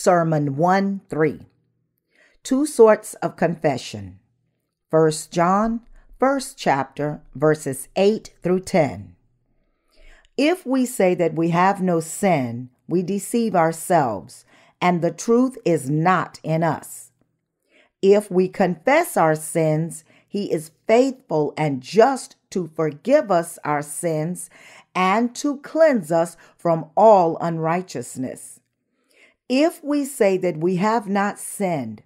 Sermon 1 3. Two sorts of confession. 1 John, first chapter, verses 8 through 10. If we say that we have no sin, we deceive ourselves, and the truth is not in us. If we confess our sins, he is faithful and just to forgive us our sins and to cleanse us from all unrighteousness. If we say that we have not sinned,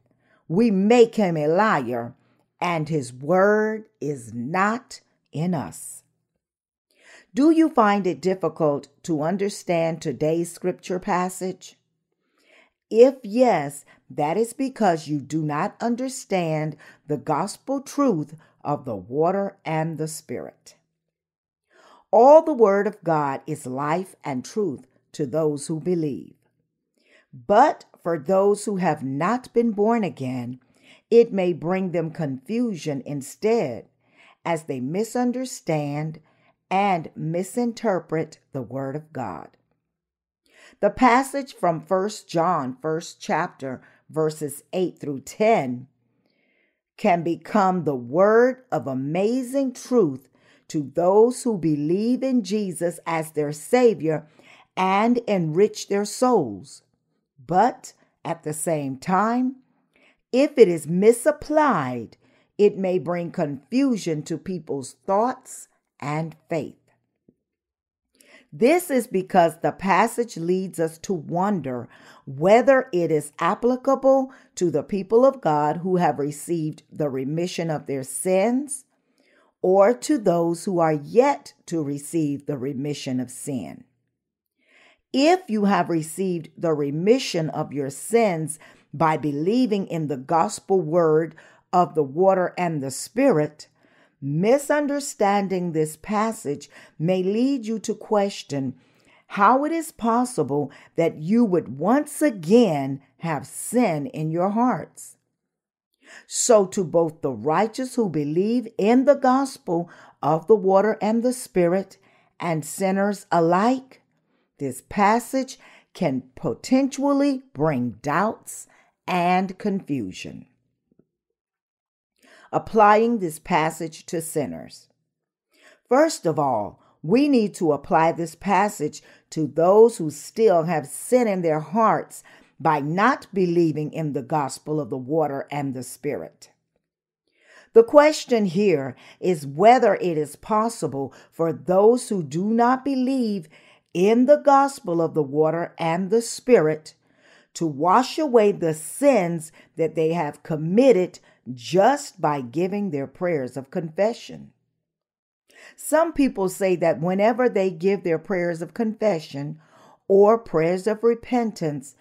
we make him a liar, and his word is not in us. Do you find it difficult to understand today's scripture passage? If yes, that is because you do not understand the gospel truth of the water and the spirit. All the word of God is life and truth to those who believe. But for those who have not been born again, it may bring them confusion instead as they misunderstand and misinterpret the word of God. The passage from 1 John, first chapter, verses 8 through 10, can become the word of amazing truth to those who believe in Jesus as their Savior and enrich their souls. But at the same time, if it is misapplied, it may bring confusion to people's thoughts and faith. This is because the passage leads us to wonder whether it is applicable to the people of God who have received the remission of their sins or to those who are yet to receive the remission of sin. If you have received the remission of your sins by believing in the gospel word of the water and the spirit, Misunderstanding this passage may lead you to question how it is possible that you would once again have sin in your hearts. So, to both the righteous who believe in the gospel of the water and the spirit, and sinners alike, this passage can potentially bring doubts and confusion applying this passage to sinners. First of all, we need to apply this passage to those who still have sin in their hearts by not believing in the gospel of the water and the spirit. The question here is whether it is possible for those who do not believe in the gospel of the water and the spirit to wash away the sins that they have committed just by giving their prayers of confession. Some people say that whenever they give their prayers of confession or prayers of repentance,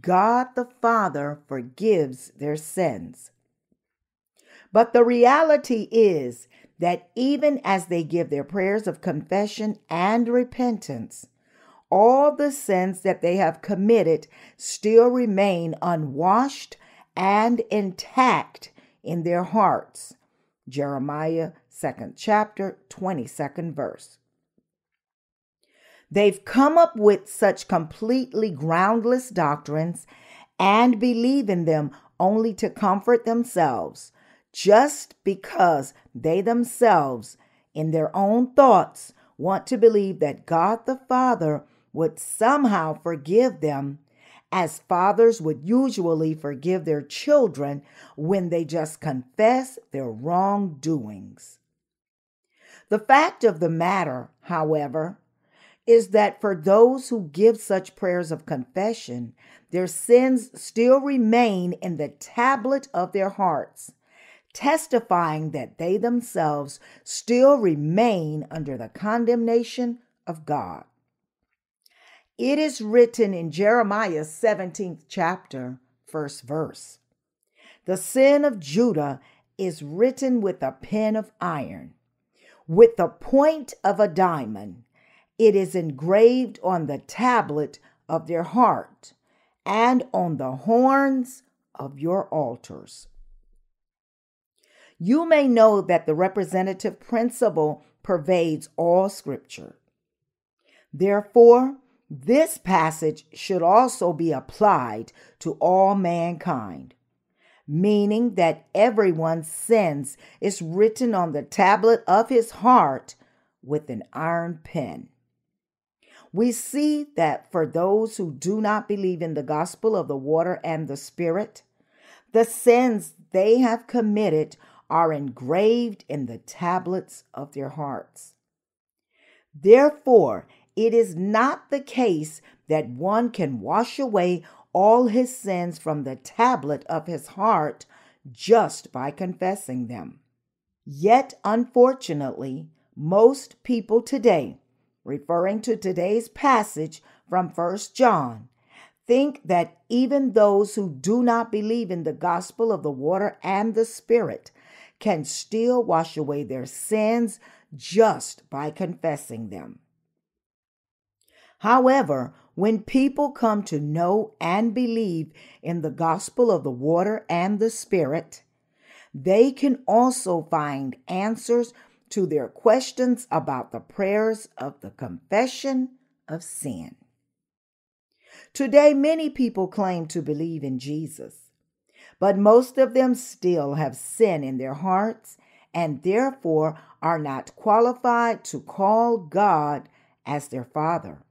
God the Father forgives their sins. But the reality is that even as they give their prayers of confession and repentance, all the sins that they have committed still remain unwashed and intact in their hearts. Jeremiah 2nd chapter, 22nd verse. They've come up with such completely groundless doctrines and believe in them only to comfort themselves, just because they themselves, in their own thoughts, want to believe that God the Father would somehow forgive them as fathers would usually forgive their children when they just confess their wrongdoings. The fact of the matter, however, is that for those who give such prayers of confession, their sins still remain in the tablet of their hearts, testifying that they themselves still remain under the condemnation of God. It is written in Jeremiah's 17th chapter, first verse. The sin of Judah is written with a pen of iron, with the point of a diamond. It is engraved on the tablet of their heart and on the horns of your altars. You may know that the representative principle pervades all scripture. Therefore, This passage should also be applied to all mankind, meaning that everyone's sins is written on the tablet of his heart with an iron pen. We see that for those who do not believe in the gospel of the water and the spirit, the sins they have committed are engraved in the tablets of their hearts. Therefore, it is not the case that one can wash away all his sins from the tablet of his heart just by confessing them. Yet, unfortunately, most people today, referring to today's passage from 1 John, think that even those who do not believe in the gospel of the water and the Spirit can still wash away their sins just by confessing them. However, when people come to know and believe in the gospel of the water and the spirit, they can also find answers to their questions about the prayers of the confession of sin. Today, many people claim to believe in Jesus, but most of them still have sin in their hearts and therefore are not qualified to call God as their Father.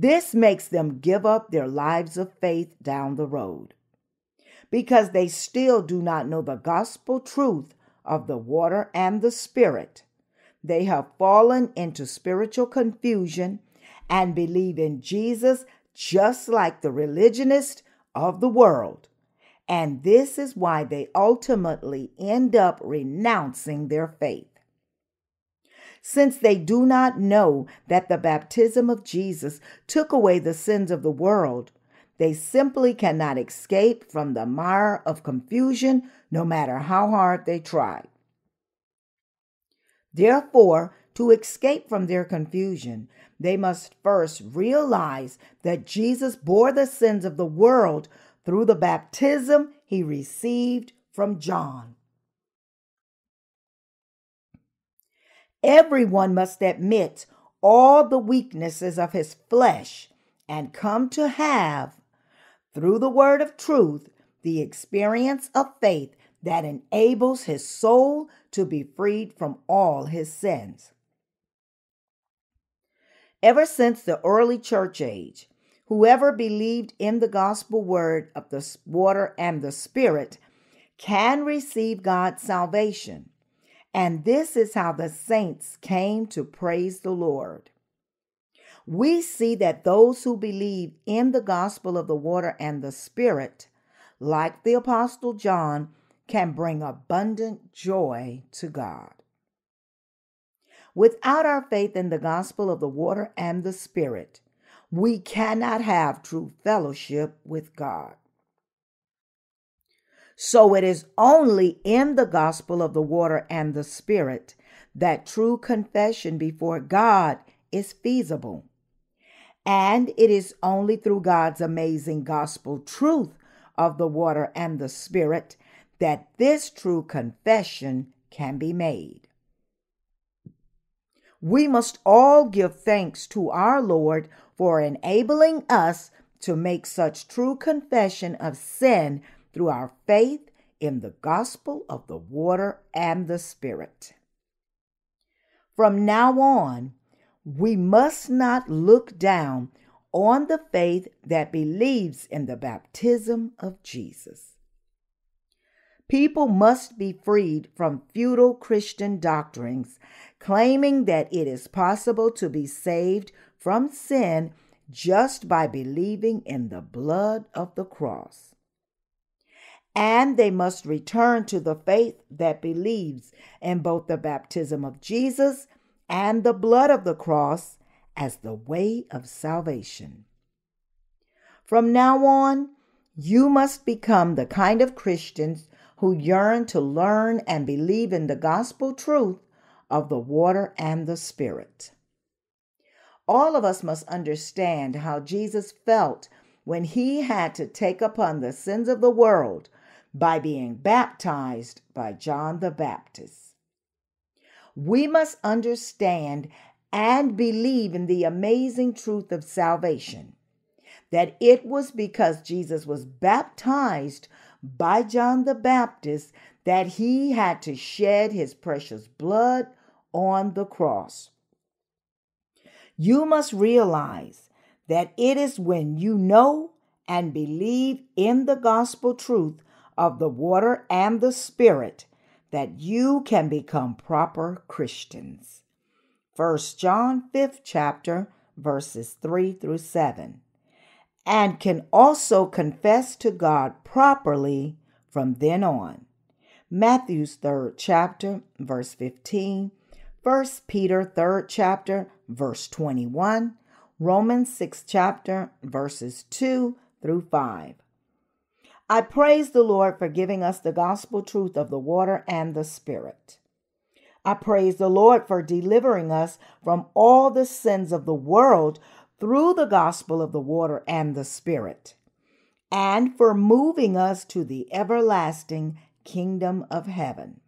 This makes them give up their lives of faith down the road because they still do not know the gospel truth of the water and the spirit. They have fallen into spiritual confusion and believe in Jesus just like the religionists of the world. And this is why they ultimately end up renouncing their faith. Since they do not know that the baptism of Jesus took away the sins of the world, they simply cannot escape from the mire of confusion no matter how hard they try. Therefore, to escape from their confusion, they must first realize that Jesus bore the sins of the world through the baptism he received from John. Everyone must admit all the weaknesses of his flesh and come to have, through the word of truth, the experience of faith that enables his soul to be freed from all his sins. Ever since the early church age, whoever believed in the gospel word of the water and the spirit can receive God's salvation and this is how the saints came to praise the Lord. We see that those who believe in the gospel of the water and the Spirit, like the Apostle John, can bring abundant joy to God. Without our faith in the gospel of the water and the Spirit, we cannot have true fellowship with God. So it is only in the gospel of the water and the spirit that true confession before God is feasible. And it is only through God's amazing gospel truth of the water and the spirit that this true confession can be made. We must all give thanks to our Lord for enabling us to make such true confession of sin through our faith in the gospel of the water and the Spirit. From now on, we must not look down on the faith that believes in the baptism of Jesus. People must be freed from futile Christian doctrines claiming that it is possible to be saved from sin just by believing in the blood of the cross and they must return to the faith that believes in both the baptism of Jesus and the blood of the cross as the way of salvation. From now on, you must become the kind of Christians who yearn to learn and believe in the gospel truth of the water and the Spirit. All of us must understand how Jesus felt when he had to take upon the sins of the world by being baptized by John the Baptist. We must understand and believe in the amazing truth of salvation. That it was because Jesus was baptized by John the Baptist that he had to shed his precious blood on the cross. You must realize that it is when you know and believe in the gospel truth of the water and the spirit that you can become proper Christians. 1 John 5th chapter verses 3 through 7 and can also confess to God properly from then on. Matthew's 3rd chapter verse 15, 1 Peter 3rd chapter verse 21, Romans 6th chapter verses 2 through 5. I praise the Lord for giving us the gospel truth of the water and the Spirit. I praise the Lord for delivering us from all the sins of the world through the gospel of the water and the Spirit, and for moving us to the everlasting kingdom of heaven.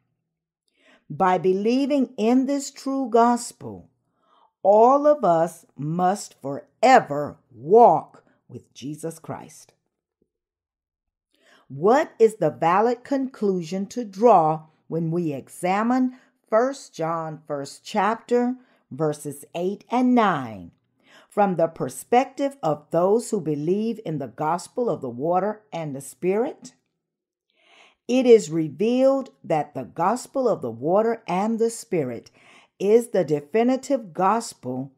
By believing in this true gospel, all of us must forever walk with Jesus Christ. What is the valid conclusion to draw when we examine 1 John 1st chapter verses 8 and 9 from the perspective of those who believe in the gospel of the water and the spirit? It is revealed that the gospel of the water and the spirit is the definitive gospel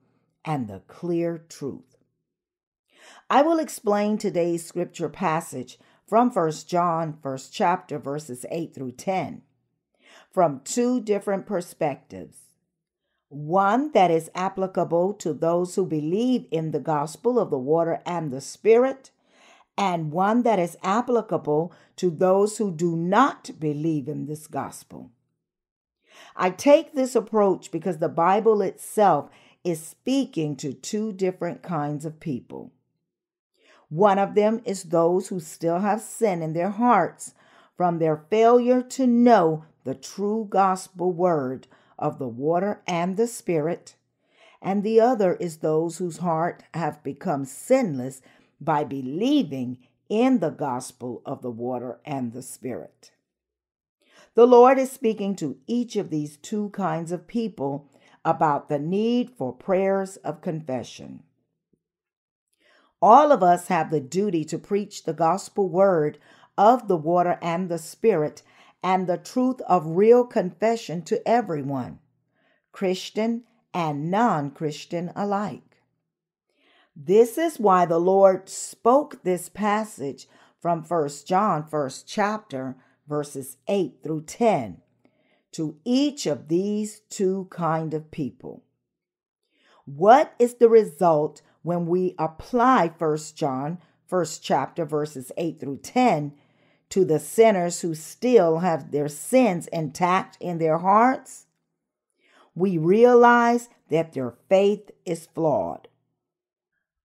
and the clear truth. I will explain today's scripture passage from 1 John, first chapter, verses 8 through 10, from two different perspectives. One that is applicable to those who believe in the gospel of the water and the spirit, and one that is applicable to those who do not believe in this gospel. I take this approach because the Bible itself is speaking to two different kinds of people. One of them is those who still have sin in their hearts from their failure to know the true gospel word of the water and the spirit. And the other is those whose heart have become sinless by believing in the gospel of the water and the spirit. The Lord is speaking to each of these two kinds of people about the need for prayers of confession. All of us have the duty to preach the gospel word of the water and the spirit and the truth of real confession to everyone, Christian and non Christian alike. This is why the Lord spoke this passage from 1 John, first chapter, verses 8 through 10, to each of these two kind of people. What is the result when we apply First John, first chapter, verses 8 through 10, to the sinners who still have their sins intact in their hearts, we realize that their faith is flawed.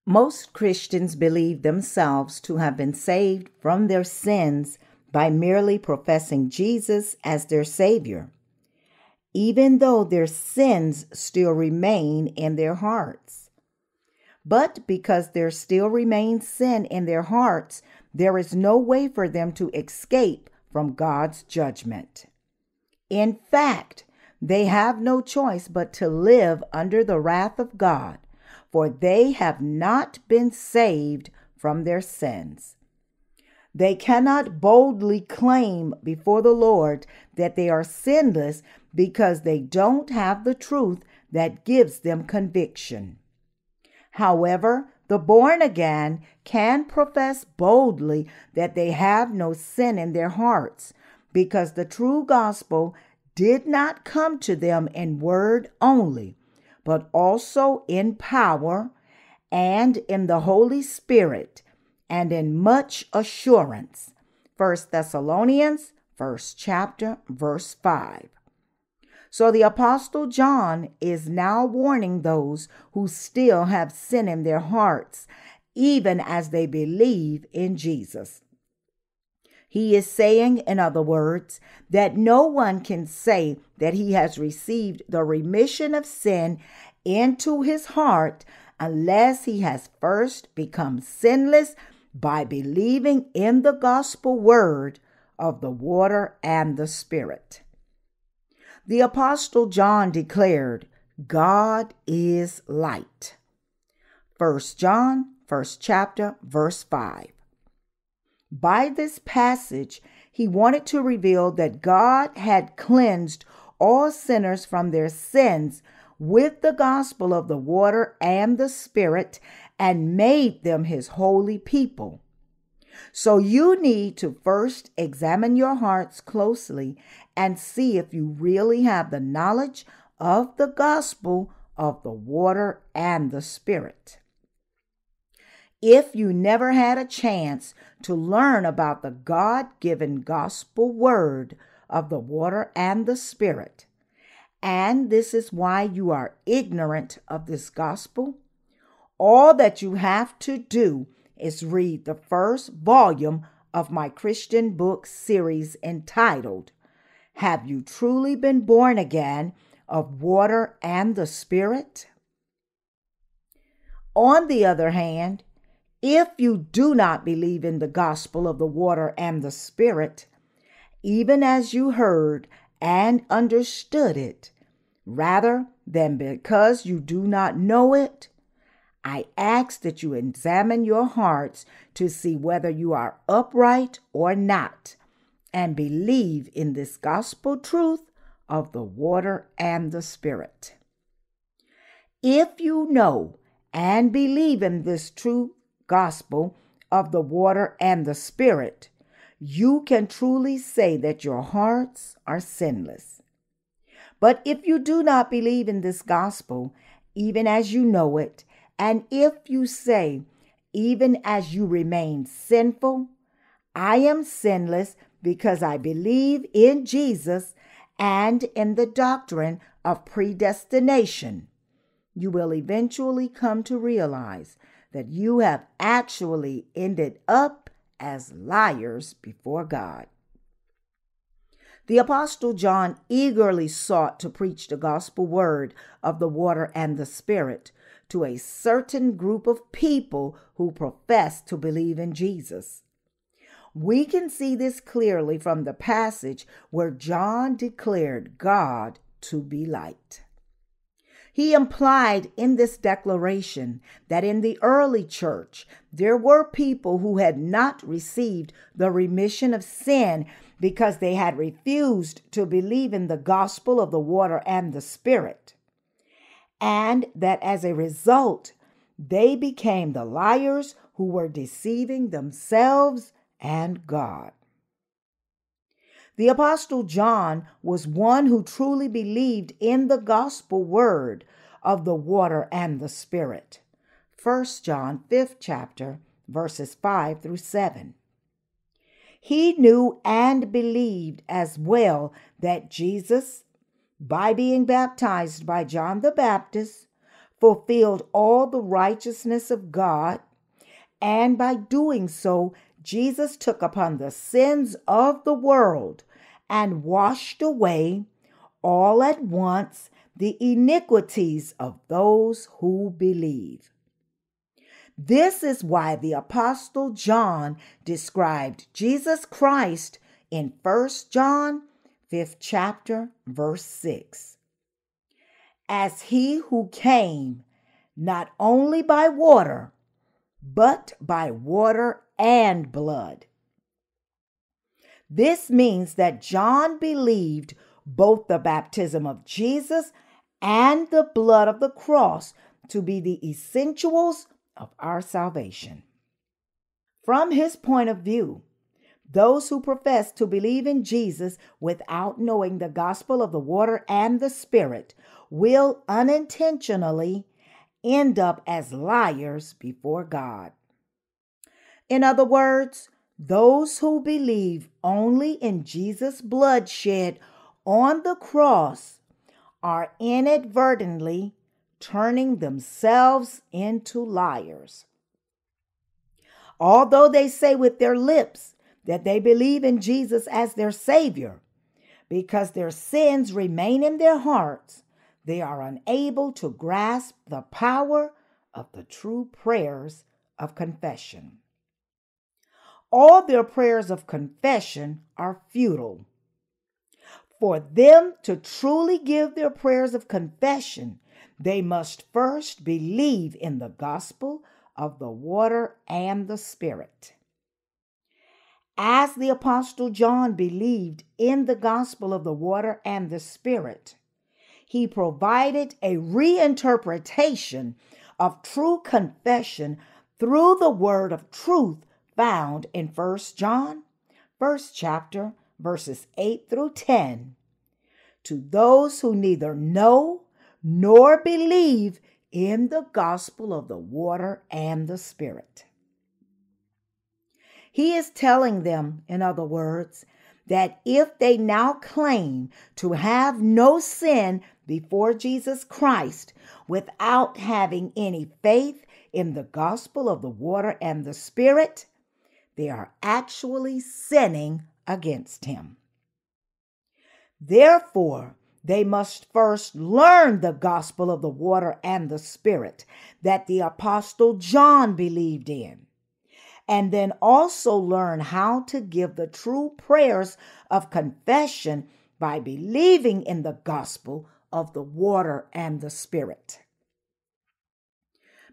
Most Christians believe themselves to have been saved from their sins by merely professing Jesus as their Savior, even though their sins still remain in their hearts. But because there still remains sin in their hearts, there is no way for them to escape from God's judgment. In fact, they have no choice but to live under the wrath of God, for they have not been saved from their sins. They cannot boldly claim before the Lord that they are sinless because they don't have the truth that gives them conviction. However, the born again can profess boldly that they have no sin in their hearts because the true gospel did not come to them in word only, but also in power and in the Holy Spirit and in much assurance. 1 Thessalonians, first chapter, verse 5. So the Apostle John is now warning those who still have sin in their hearts, even as they believe in Jesus. He is saying, in other words, that no one can say that he has received the remission of sin into his heart unless he has first become sinless by believing in the gospel word of the water and the Spirit. The Apostle John declared, God is light. 1 John, first chapter, verse 5. By this passage, he wanted to reveal that God had cleansed all sinners from their sins with the gospel of the water and the Spirit and made them his holy people. So you need to first examine your hearts closely and see if you really have the knowledge of the gospel of the water and the Spirit. If you never had a chance to learn about the God given gospel word of the water and the Spirit, and this is why you are ignorant of this gospel, all that you have to do is read the first volume of my Christian book series entitled, Have You Truly Been Born Again of Water and the Spirit? On the other hand, if you do not believe in the gospel of the water and the Spirit, even as you heard and understood it, rather than because you do not know it, I ask that you examine your hearts to see whether you are upright or not, and believe in this gospel truth of the water and the Spirit. If you know and believe in this true gospel of the water and the Spirit, you can truly say that your hearts are sinless. But if you do not believe in this gospel, even as you know it, and if you say, even as you remain sinful, I am sinless because I believe in Jesus and in the doctrine of predestination, you will eventually come to realize that you have actually ended up as liars before God. The Apostle John eagerly sought to preach the gospel word of the water and the Spirit to a certain group of people who profess to believe in Jesus. We can see this clearly from the passage where John declared God to be light. He implied in this declaration that in the early church there were people who had not received the remission of sin because they had refused to believe in the gospel of the water and the Spirit and that as a result, they became the liars who were deceiving themselves and God. The Apostle John was one who truly believed in the gospel word of the water and the Spirit. 1 John 5th chapter, verses 5 through 7. He knew and believed as well that Jesus by being baptized by John the Baptist, fulfilled all the righteousness of God, and by doing so, Jesus took upon the sins of the world and washed away all at once the iniquities of those who believe. This is why the Apostle John described Jesus Christ in 1 John 5th chapter, verse 6. As he who came not only by water, but by water and blood. This means that John believed both the baptism of Jesus and the blood of the cross to be the essentials of our salvation. From his point of view, those who profess to believe in Jesus without knowing the gospel of the water and the Spirit will unintentionally end up as liars before God. In other words, those who believe only in Jesus' bloodshed on the cross are inadvertently turning themselves into liars. Although they say with their lips that they believe in Jesus as their Savior, because their sins remain in their hearts, they are unable to grasp the power of the true prayers of confession. All their prayers of confession are futile. For them to truly give their prayers of confession, they must first believe in the gospel of the water and the Spirit. As the Apostle John believed in the gospel of the water and the Spirit, he provided a reinterpretation of true confession through the word of truth found in 1 John, first chapter, verses 8 through 10. To those who neither know nor believe in the gospel of the water and the Spirit. He is telling them, in other words, that if they now claim to have no sin before Jesus Christ without having any faith in the gospel of the water and the Spirit, they are actually sinning against Him. Therefore, they must first learn the gospel of the water and the Spirit that the Apostle John believed in and then also learn how to give the true prayers of confession by believing in the gospel of the water and the spirit.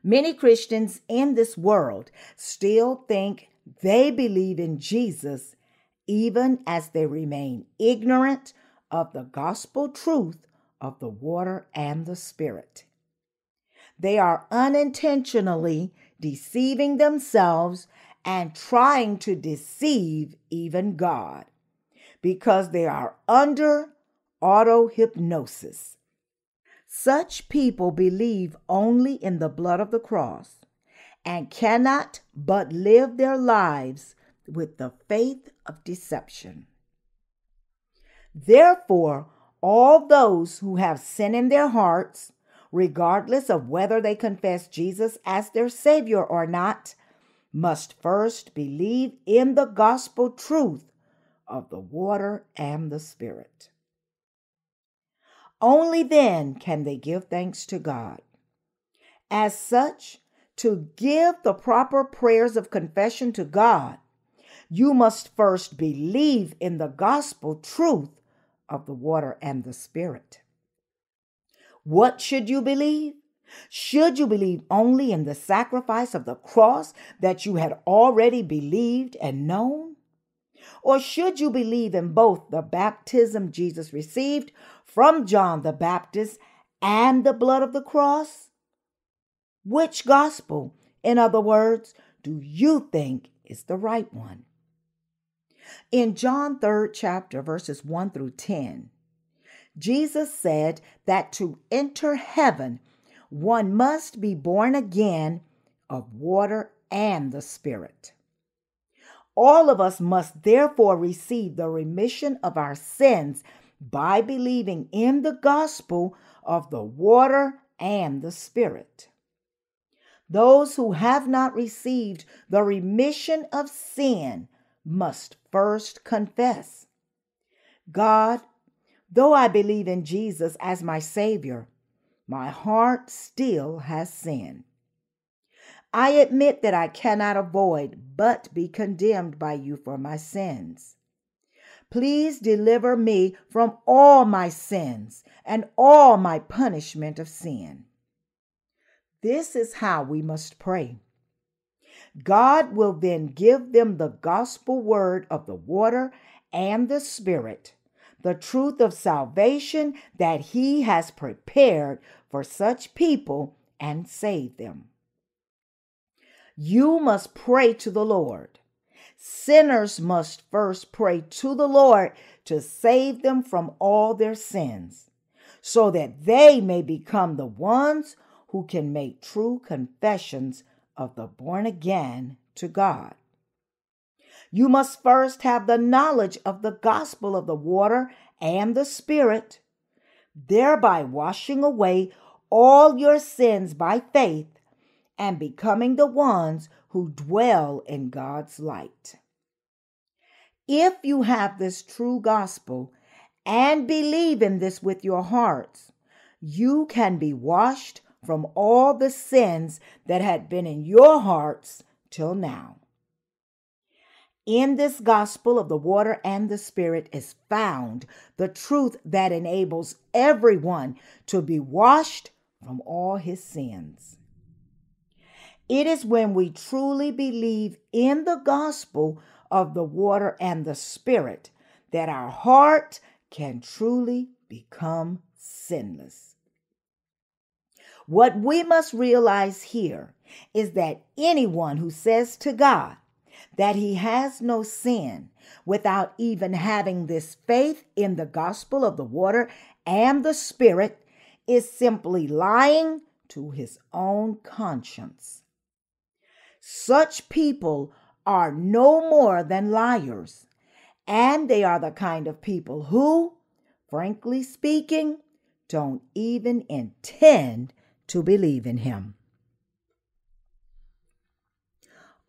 Many Christians in this world still think they believe in Jesus even as they remain ignorant of the gospel truth of the water and the spirit. They are unintentionally deceiving themselves and trying to deceive even God because they are under auto hypnosis. Such people believe only in the blood of the cross and cannot but live their lives with the faith of deception. Therefore, all those who have sin in their hearts, regardless of whether they confess Jesus as their Savior or not, must first believe in the gospel truth of the water and the Spirit. Only then can they give thanks to God. As such, to give the proper prayers of confession to God, you must first believe in the gospel truth of the water and the Spirit. What should you believe? Should you believe only in the sacrifice of the cross that you had already believed and known? Or should you believe in both the baptism Jesus received from John the Baptist and the blood of the cross? Which gospel, in other words, do you think is the right one? In John 3rd chapter, verses 1 through 10, Jesus said that to enter heaven, one must be born again of water and the Spirit. All of us must therefore receive the remission of our sins by believing in the gospel of the water and the Spirit. Those who have not received the remission of sin must first confess God, though I believe in Jesus as my Savior, my heart still has sin. I admit that I cannot avoid but be condemned by you for my sins. Please deliver me from all my sins and all my punishment of sin. This is how we must pray. God will then give them the gospel word of the water and the Spirit the truth of salvation that He has prepared for such people and save them. You must pray to the Lord. Sinners must first pray to the Lord to save them from all their sins, so that they may become the ones who can make true confessions of the born again to God. You must first have the knowledge of the gospel of the water and the Spirit, thereby washing away all your sins by faith and becoming the ones who dwell in God's light. If you have this true gospel and believe in this with your hearts, you can be washed from all the sins that had been in your hearts till now. In this gospel of the water and the spirit is found the truth that enables everyone to be washed from all his sins. It is when we truly believe in the gospel of the water and the spirit that our heart can truly become sinless. What we must realize here is that anyone who says to God, that he has no sin without even having this faith in the gospel of the water and the spirit is simply lying to his own conscience. Such people are no more than liars, and they are the kind of people who, frankly speaking, don't even intend to believe in him.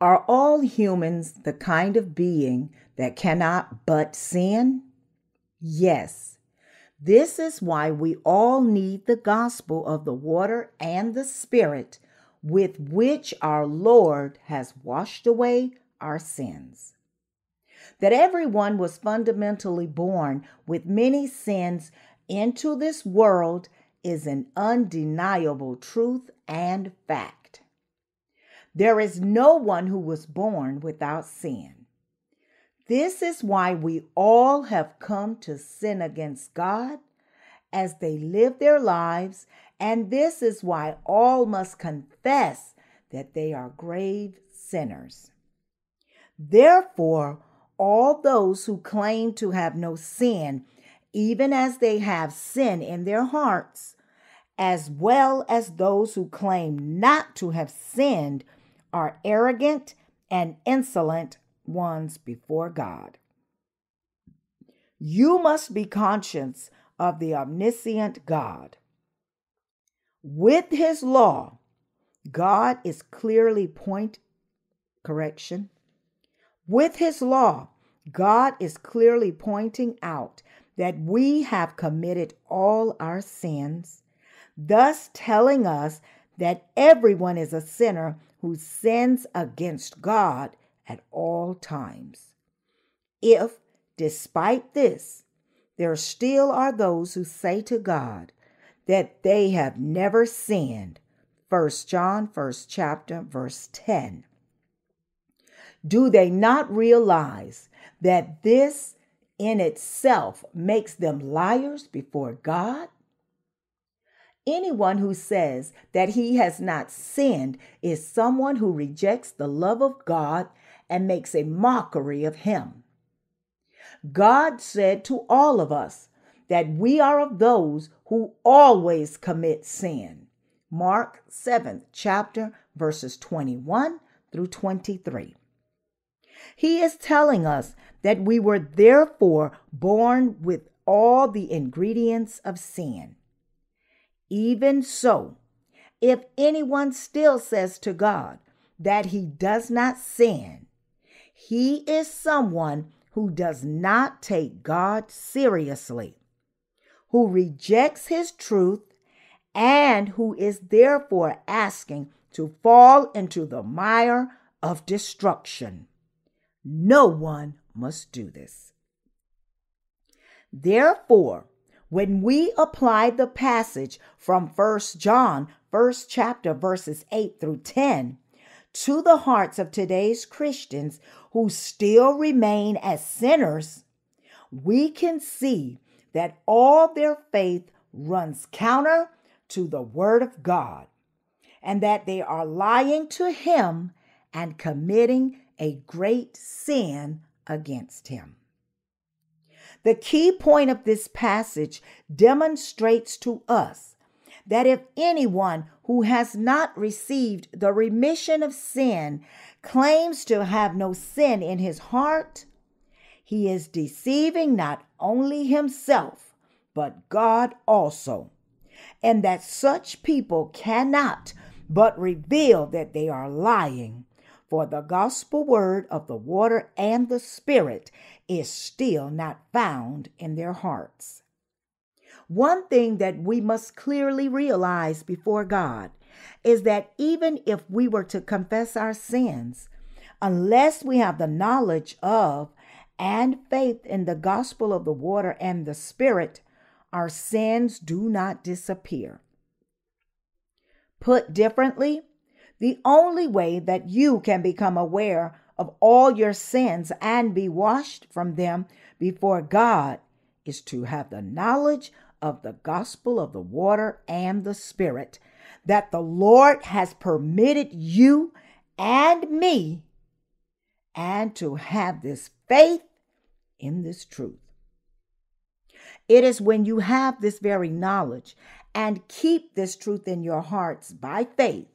Are all humans the kind of being that cannot but sin? Yes. This is why we all need the gospel of the water and the spirit with which our Lord has washed away our sins. That everyone was fundamentally born with many sins into this world is an undeniable truth and fact. There is no one who was born without sin. This is why we all have come to sin against God as they live their lives, and this is why all must confess that they are grave sinners. Therefore, all those who claim to have no sin, even as they have sin in their hearts, as well as those who claim not to have sinned, are arrogant and insolent ones before God. You must be conscious of the omniscient God. With his law, God is clearly point correction. With his law, God is clearly pointing out that we have committed all our sins, thus telling us that everyone is a sinner who sins against God at all times. If, despite this, there still are those who say to God that they have never sinned, 1 John 1st chapter verse 10. Do they not realize that this in itself makes them liars before God? Anyone who says that he has not sinned is someone who rejects the love of God and makes a mockery of him. God said to all of us that we are of those who always commit sin. Mark 7th chapter verses 21 through 23. He is telling us that we were therefore born with all the ingredients of sin. Even so, if anyone still says to God that he does not sin, he is someone who does not take God seriously, who rejects his truth, and who is therefore asking to fall into the mire of destruction. No one must do this. Therefore, when we apply the passage from First John, first chapter, verses 8 through 10, to the hearts of today's Christians who still remain as sinners, we can see that all their faith runs counter to the Word of God and that they are lying to Him and committing a great sin against Him. The key point of this passage demonstrates to us that if anyone who has not received the remission of sin claims to have no sin in his heart, he is deceiving not only himself, but God also, and that such people cannot but reveal that they are lying, For the gospel word of the water and the Spirit is still not found in their hearts. One thing that we must clearly realize before God is that even if we were to confess our sins, unless we have the knowledge of and faith in the gospel of the water and the Spirit, our sins do not disappear. Put differently, the only way that you can become aware of all your sins and be washed from them before God is to have the knowledge of the gospel of the water and the Spirit that the Lord has permitted you and me, and to have this faith in this truth. It is when you have this very knowledge and keep this truth in your hearts by faith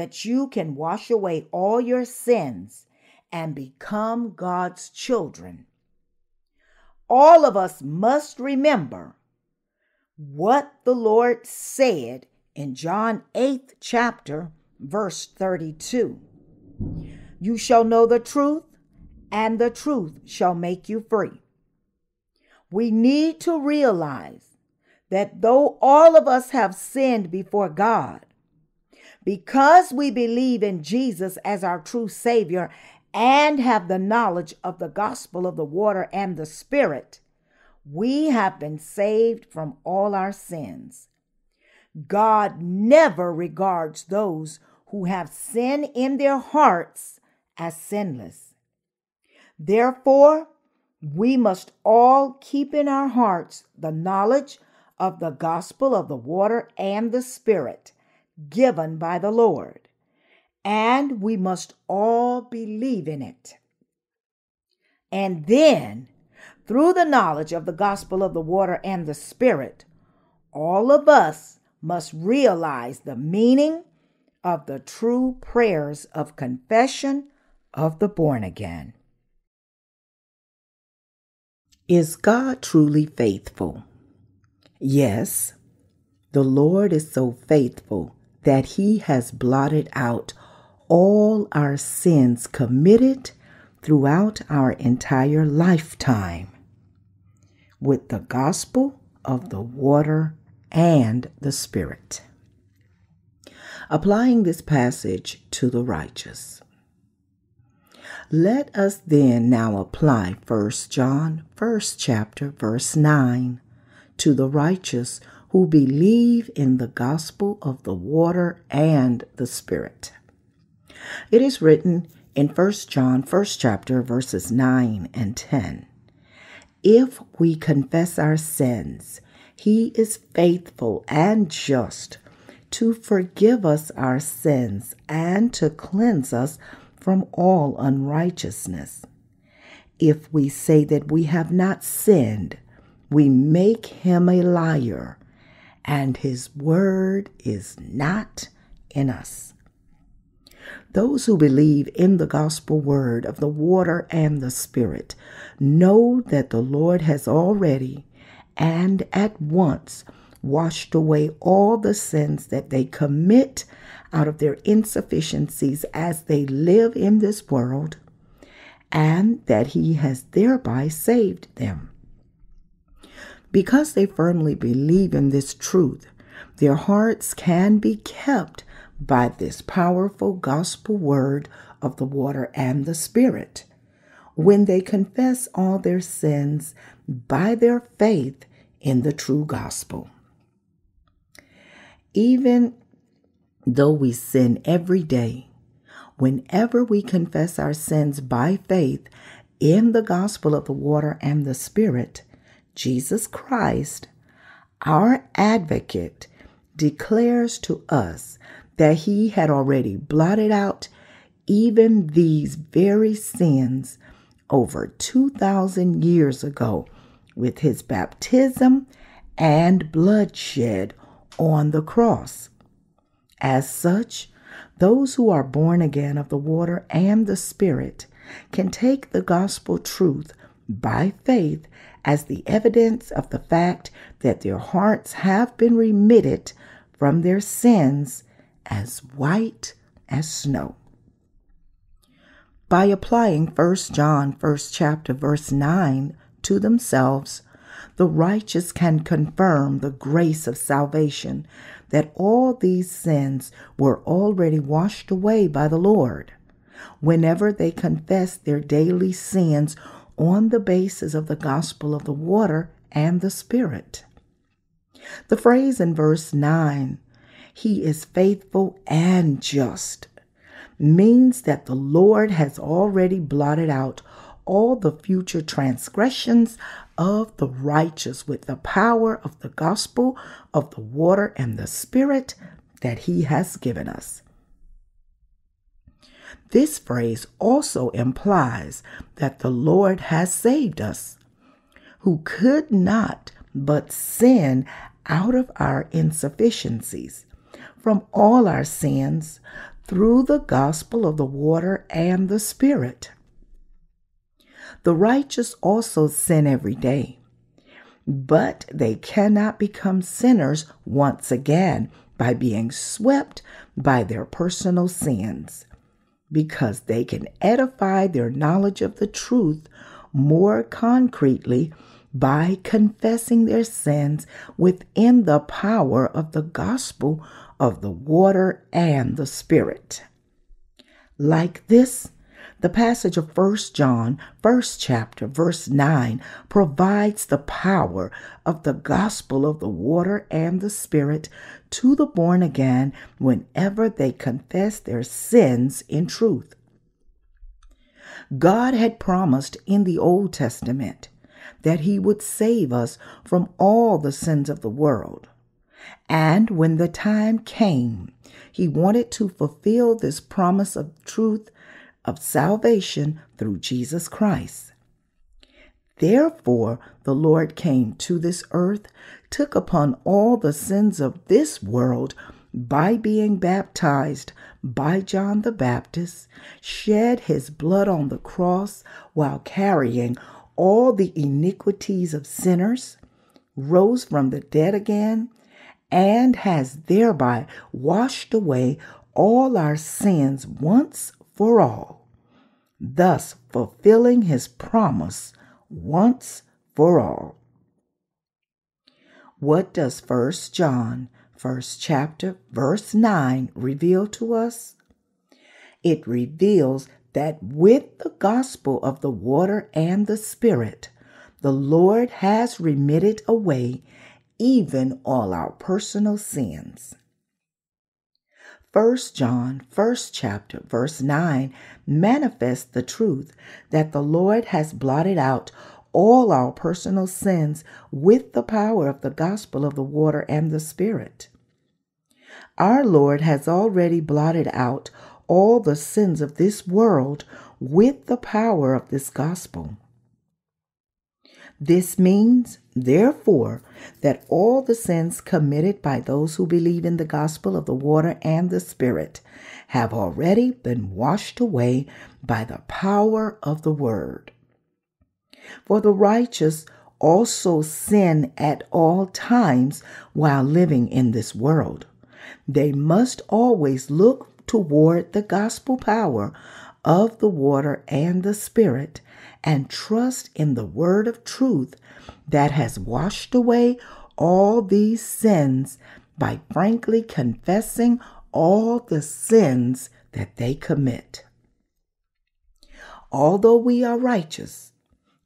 that you can wash away all your sins and become God's children. All of us must remember what the Lord said in John 8th chapter, verse 32. You shall know the truth, and the truth shall make you free. We need to realize that though all of us have sinned before God, because we believe in Jesus as our true Savior and have the knowledge of the gospel of the water and the Spirit, we have been saved from all our sins. God never regards those who have sin in their hearts as sinless. Therefore, we must all keep in our hearts the knowledge of the gospel of the water and the Spirit given by the Lord, and we must all believe in it. And then, through the knowledge of the gospel of the water and the Spirit, all of us must realize the meaning of the true prayers of confession of the born again. Is God truly faithful? Yes, the Lord is so faithful that He has blotted out all our sins committed throughout our entire lifetime with the gospel of the water and the Spirit. Applying this passage to the righteous. Let us then now apply 1 John, 1st chapter, verse 9, to the righteous who believe in the gospel of the water and the Spirit. It is written in 1 John, 1st chapter, verses 9 and 10. If we confess our sins, he is faithful and just to forgive us our sins and to cleanse us from all unrighteousness. If we say that we have not sinned, we make him a liar, and his word is not in us. Those who believe in the gospel word of the water and the spirit know that the Lord has already and at once washed away all the sins that they commit out of their insufficiencies as they live in this world, and that He has thereby saved them. Because they firmly believe in this truth, their hearts can be kept by this powerful gospel word of the water and the Spirit. When they confess all their sins by their faith in the true gospel. Even though we sin every day, whenever we confess our sins by faith in the gospel of the water and the Spirit, Jesus Christ, our advocate, declares to us that he had already blotted out even these very sins over 2,000 years ago with his baptism and bloodshed on the cross. As such, those who are born again of the water and the Spirit can take the gospel truth by faith as the evidence of the fact that their hearts have been remitted from their sins as white as snow. By applying 1 John 1st chapter verse 9 to themselves, the righteous can confirm the grace of salvation that all these sins were already washed away by the Lord. Whenever they confess their daily sins on the basis of the gospel of the water and the Spirit. The phrase in verse 9, He is faithful and just, means that the Lord has already blotted out all the future transgressions of the righteous with the power of the gospel of the water and the Spirit that He has given us. This phrase also implies that the Lord has saved us, who could not but sin out of our insufficiencies, from all our sins, through the gospel of the water and the Spirit. The righteous also sin every day, but they cannot become sinners once again by being swept by their personal sins, because they can edify their knowledge of the truth more concretely by confessing their sins within the power of the gospel of the water and the Spirit. Like this, the passage of 1 John, first chapter, verse 9, provides the power of the gospel of the water and the Spirit to the born again whenever they confess their sins in truth. God had promised in the Old Testament that he would save us from all the sins of the world. And when the time came, he wanted to fulfill this promise of truth of salvation through Jesus Christ. Therefore, the Lord came to this earth, took upon all the sins of this world by being baptized by John the Baptist, shed his blood on the cross while carrying all the iniquities of sinners, rose from the dead again, and has thereby washed away all our sins once for all, thus fulfilling his promise once for all. What does 1 John, first chapter, verse 9 reveal to us? It reveals that with the gospel of the water and the Spirit, the Lord has remitted away even all our personal sins. 1 John, first chapter, verse 9, manifests the truth that the Lord has blotted out all our personal sins with the power of the gospel of the water and the Spirit. Our Lord has already blotted out all the sins of this world with the power of this gospel. This means, therefore, that all the sins committed by those who believe in the gospel of the water and the Spirit have already been washed away by the power of the word. For the righteous also sin at all times while living in this world. They must always look toward the gospel power of the water and the Spirit and trust in the word of truth that has washed away all these sins by frankly confessing all the sins that they commit. Although we are righteous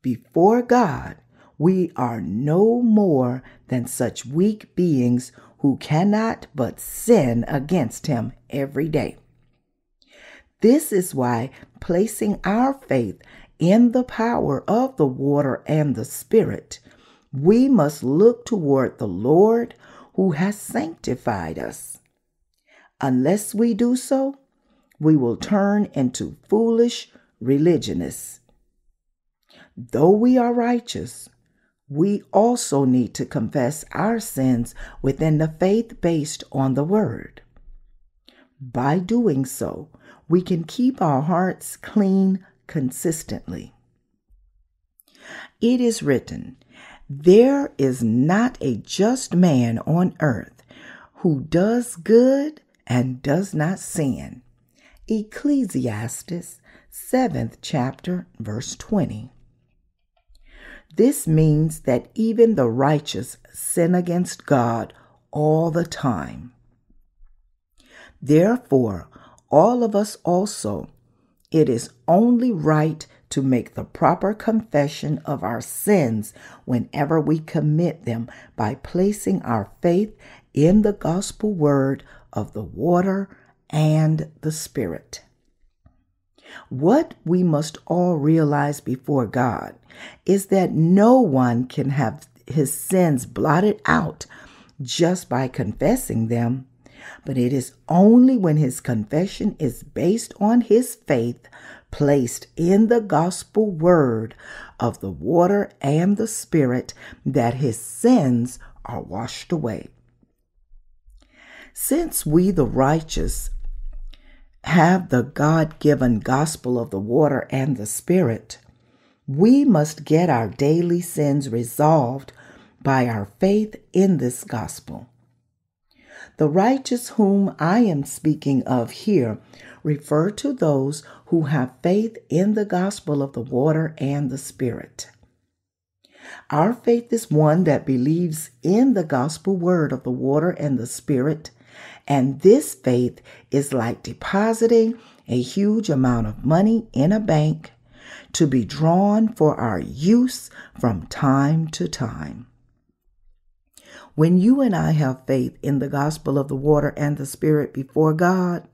before God, we are no more than such weak beings who cannot but sin against him every day. This is why placing our faith in the power of the water and the Spirit, we must look toward the Lord who has sanctified us. Unless we do so, we will turn into foolish religionists. Though we are righteous, we also need to confess our sins within the faith based on the Word. By doing so, we can keep our hearts clean consistently. It is written, There is not a just man on earth who does good and does not sin. Ecclesiastes 7th chapter, verse 20. This means that even the righteous sin against God all the time. Therefore, all of us also, it is only right to make the proper confession of our sins whenever we commit them by placing our faith in the gospel word of the water and the Spirit. What we must all realize before God is that no one can have his sins blotted out just by confessing them, but it is only when his confession is based on his faith placed in the gospel word of the water and the Spirit that his sins are washed away. Since we, the righteous, have the God given gospel of the water and the Spirit, we must get our daily sins resolved by our faith in this gospel. The righteous whom I am speaking of here refer to those who have faith in the gospel of the water and the Spirit. Our faith is one that believes in the gospel word of the water and the Spirit and this faith is like depositing a huge amount of money in a bank to be drawn for our use from time to time. When you and I have faith in the gospel of the water and the Spirit before God,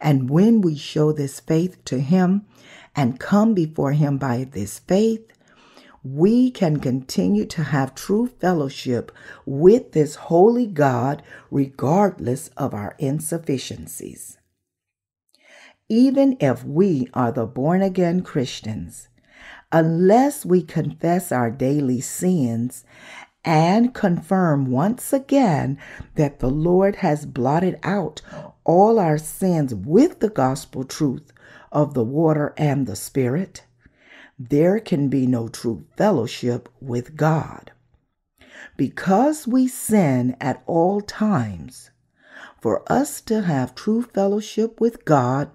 and when we show this faith to Him and come before Him by this faith, we can continue to have true fellowship with this holy God regardless of our insufficiencies. Even if we are the born again Christians, unless we confess our daily sins and confirm once again that the Lord has blotted out all our sins with the gospel truth of the water and the Spirit, there can be no true fellowship with God. Because we sin at all times, for us to have true fellowship with God,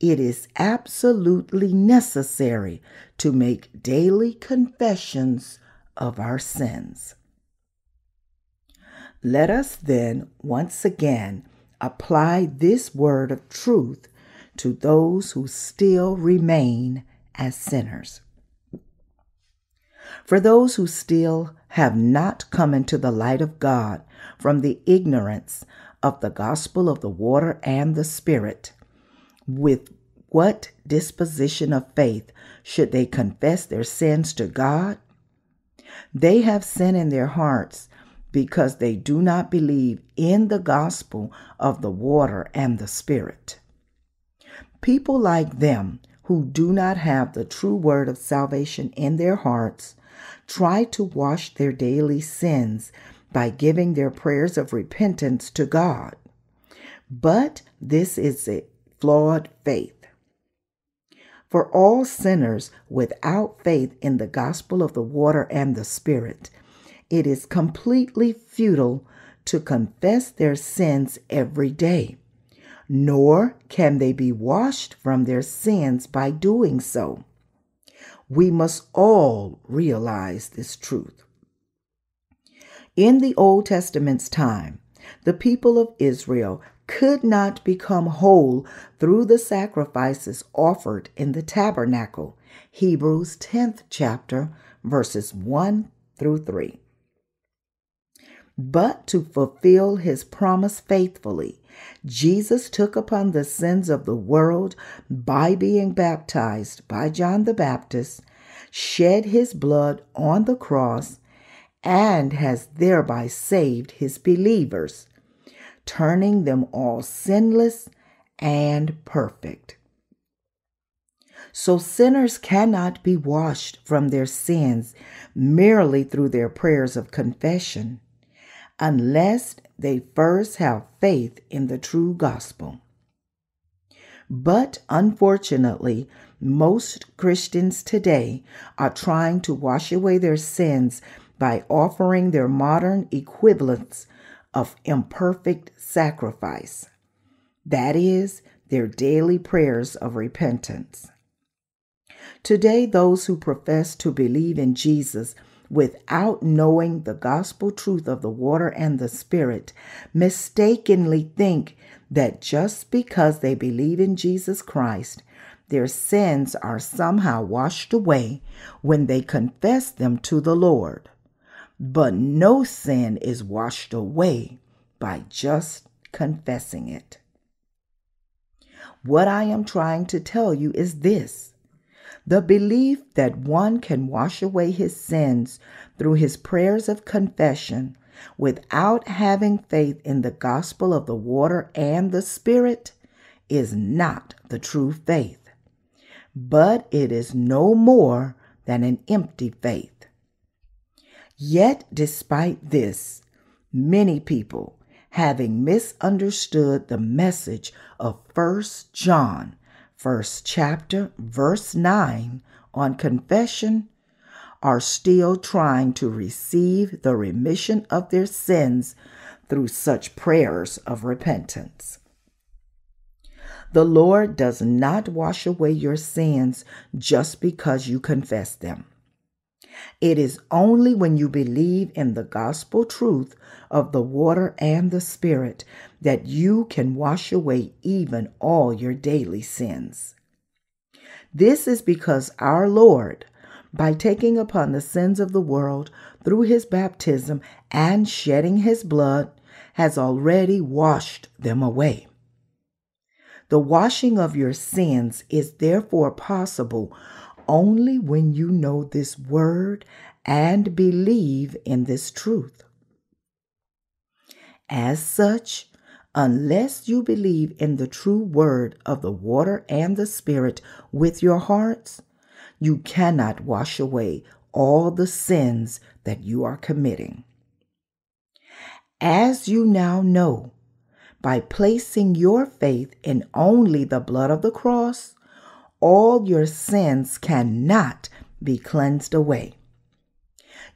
it is absolutely necessary to make daily confessions of our sins. Let us then once again apply this word of truth to those who still remain as sinners. For those who still have not come into the light of God from the ignorance of the gospel of the water and the Spirit, with what disposition of faith should they confess their sins to God? They have sin in their hearts because they do not believe in the gospel of the water and the Spirit. People like them who do not have the true word of salvation in their hearts try to wash their daily sins by giving their prayers of repentance to God. But this is a flawed faith. For all sinners without faith in the gospel of the water and the Spirit, it is completely futile to confess their sins every day nor can they be washed from their sins by doing so. We must all realize this truth. In the Old Testament's time, the people of Israel could not become whole through the sacrifices offered in the tabernacle. Hebrews 10th chapter, verses 1 through 3. But to fulfill his promise faithfully, Jesus took upon the sins of the world by being baptized by John the Baptist, shed his blood on the cross, and has thereby saved his believers, turning them all sinless and perfect. So sinners cannot be washed from their sins merely through their prayers of confession unless they first have faith in the true gospel. But unfortunately, most Christians today are trying to wash away their sins by offering their modern equivalents of imperfect sacrifice. That is, their daily prayers of repentance. Today, those who profess to believe in Jesus without knowing the gospel truth of the water and the Spirit mistakenly think that just because they believe in Jesus Christ, their sins are somehow washed away when they confess them to the Lord. But no sin is washed away by just confessing it. What I am trying to tell you is this the belief that one can wash away his sins through his prayers of confession without having faith in the gospel of the water and the Spirit is not the true faith, but it is no more than an empty faith. Yet, despite this, many people, having misunderstood the message of First John, first chapter, verse 9 on confession, are still trying to receive the remission of their sins through such prayers of repentance. The Lord does not wash away your sins just because you confess them. It is only when you believe in the gospel truth of the water and the Spirit that you can wash away even all your daily sins. This is because our Lord, by taking upon the sins of the world through his baptism and shedding his blood, has already washed them away. The washing of your sins is therefore possible only when you know this word and believe in this truth. As such, unless you believe in the true word of the water and the Spirit with your hearts, you cannot wash away all the sins that you are committing. As you now know, by placing your faith in only the blood of the cross, all your sins cannot be cleansed away.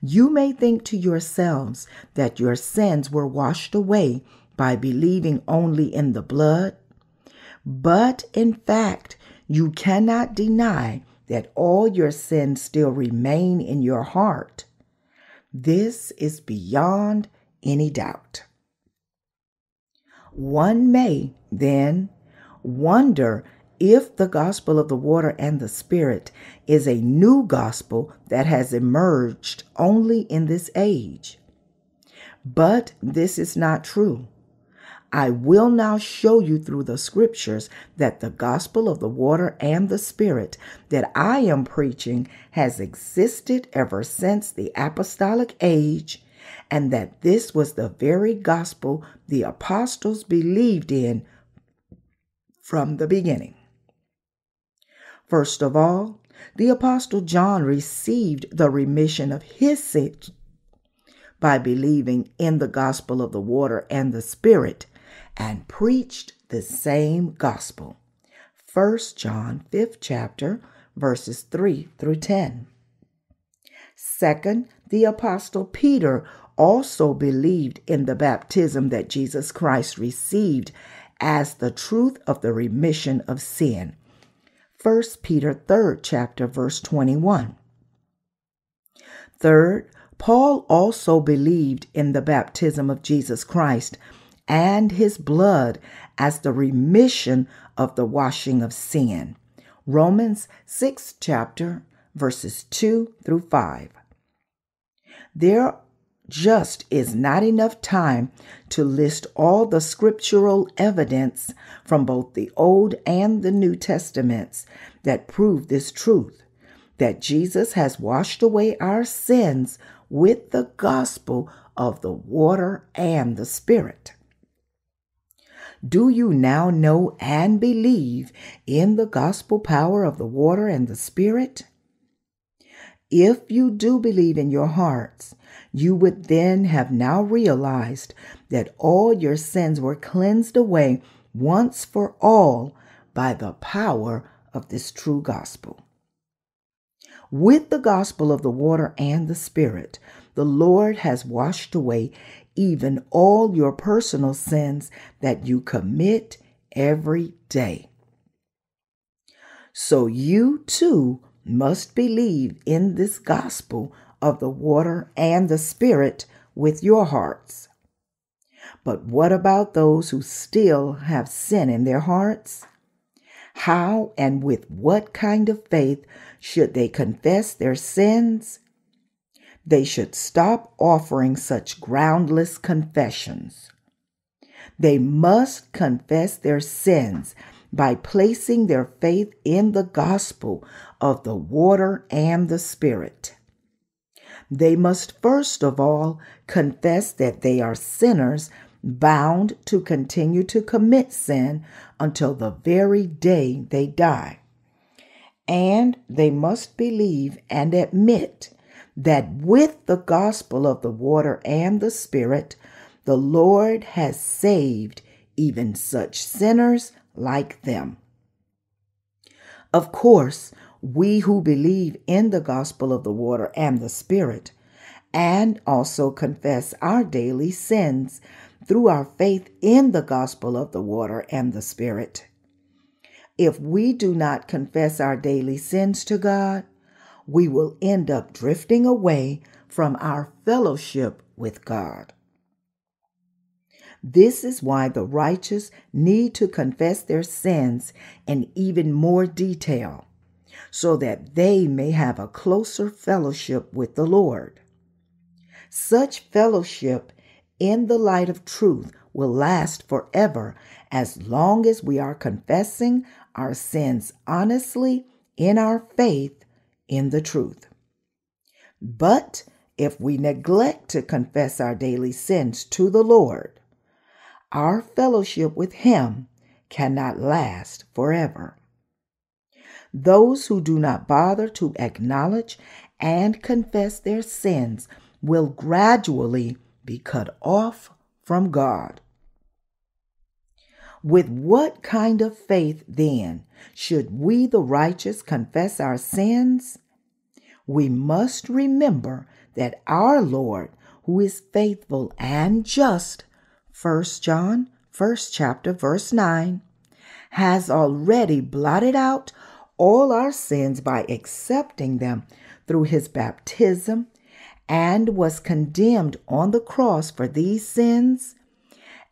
You may think to yourselves that your sins were washed away by believing only in the blood, but in fact, you cannot deny that all your sins still remain in your heart. This is beyond any doubt. One may, then, wonder if the gospel of the water and the spirit is a new gospel that has emerged only in this age. But this is not true. I will now show you through the scriptures that the gospel of the water and the spirit that I am preaching has existed ever since the apostolic age, and that this was the very gospel the apostles believed in from the beginning. First of all, the Apostle John received the remission of his sins by believing in the gospel of the water and the Spirit and preached the same gospel. 1 John 5th chapter verses 3 through 10. Second, the apostle Peter also believed in the baptism that Jesus Christ received as the truth of the remission of sin 1 Peter 3rd chapter verse 21. Third, Paul also believed in the baptism of Jesus Christ and his blood as the remission of the washing of sin. Romans 6 chapter verses 2 through 5. There just is not enough time to list all the scriptural evidence from both the Old and the New Testaments that prove this truth that Jesus has washed away our sins with the gospel of the water and the Spirit. Do you now know and believe in the gospel power of the water and the Spirit? If you do believe in your hearts, you would then have now realized that all your sins were cleansed away once for all by the power of this true gospel. With the gospel of the water and the Spirit, the Lord has washed away even all your personal sins that you commit every day. So you too must believe in this gospel of the water and the Spirit with your hearts. But what about those who still have sin in their hearts? How and with what kind of faith should they confess their sins? They should stop offering such groundless confessions. They must confess their sins by placing their faith in the gospel of the water and the Spirit. They must first of all confess that they are sinners bound to continue to commit sin until the very day they die. And they must believe and admit that with the gospel of the water and the Spirit, the Lord has saved even such sinners like them. Of course, we who believe in the gospel of the water and the Spirit, and also confess our daily sins through our faith in the gospel of the water and the Spirit. If we do not confess our daily sins to God, we will end up drifting away from our fellowship with God. This is why the righteous need to confess their sins in even more detail, so that they may have a closer fellowship with the Lord. Such fellowship in the light of truth will last forever as long as we are confessing our sins honestly in our faith in the truth. But if we neglect to confess our daily sins to the Lord, our fellowship with Him cannot last forever. Those who do not bother to acknowledge and confess their sins will gradually be cut off from God. With what kind of faith, then, should we, the righteous, confess our sins? We must remember that our Lord, who is faithful and just, 1 John, 1st chapter, verse 9, has already blotted out all our sins by accepting them through his baptism and was condemned on the cross for these sins.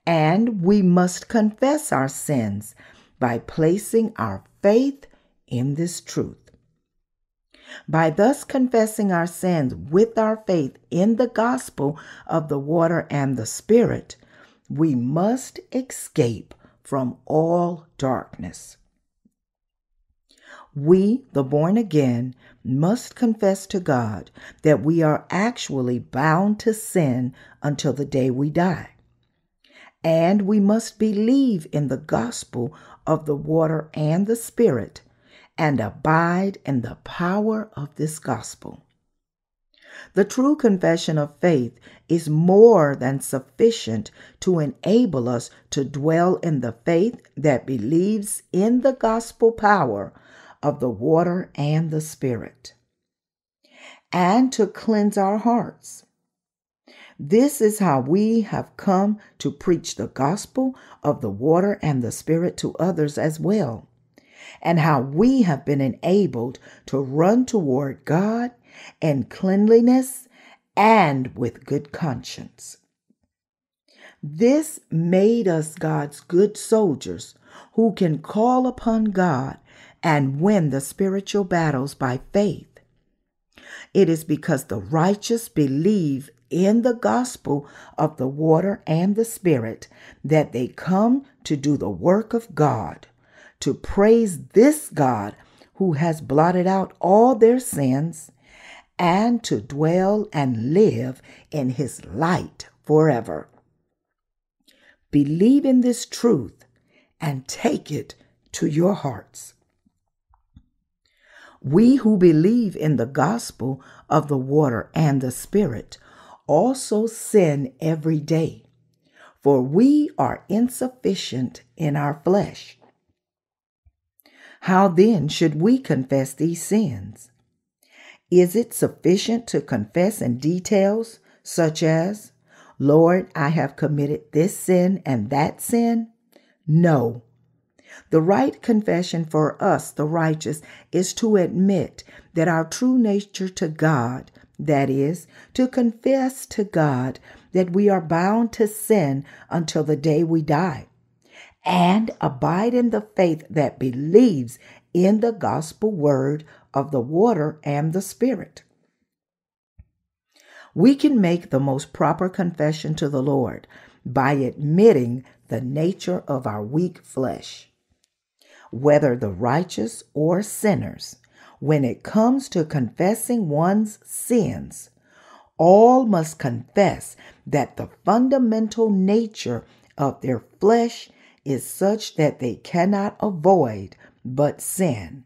And we must confess our sins by placing our faith in this truth. By thus confessing our sins with our faith in the gospel of the water and the Spirit, we must escape from all darkness. We, the born again, must confess to God that we are actually bound to sin until the day we die. And we must believe in the gospel of the water and the Spirit and abide in the power of this gospel. The true confession of faith is more than sufficient to enable us to dwell in the faith that believes in the gospel power of the water and the Spirit, and to cleanse our hearts. This is how we have come to preach the gospel of the water and the Spirit to others as well, and how we have been enabled to run toward God in cleanliness and with good conscience. This made us God's good soldiers who can call upon God and win the spiritual battles by faith. It is because the righteous believe in the gospel of the water and the Spirit that they come to do the work of God, to praise this God who has blotted out all their sins, and to dwell and live in his light forever. Believe in this truth and take it to your hearts. We who believe in the gospel of the water and the Spirit also sin every day, for we are insufficient in our flesh. How then should we confess these sins? Is it sufficient to confess in details such as, Lord, I have committed this sin and that sin? No, The right confession for us, the righteous, is to admit that our true nature to God, that is, to confess to God that we are bound to sin until the day we die, and abide in the faith that believes in the gospel word of the water and the Spirit. We can make the most proper confession to the Lord by admitting the nature of our weak flesh. Whether the righteous or sinners, when it comes to confessing one's sins, all must confess that the fundamental nature of their flesh is such that they cannot avoid but sin.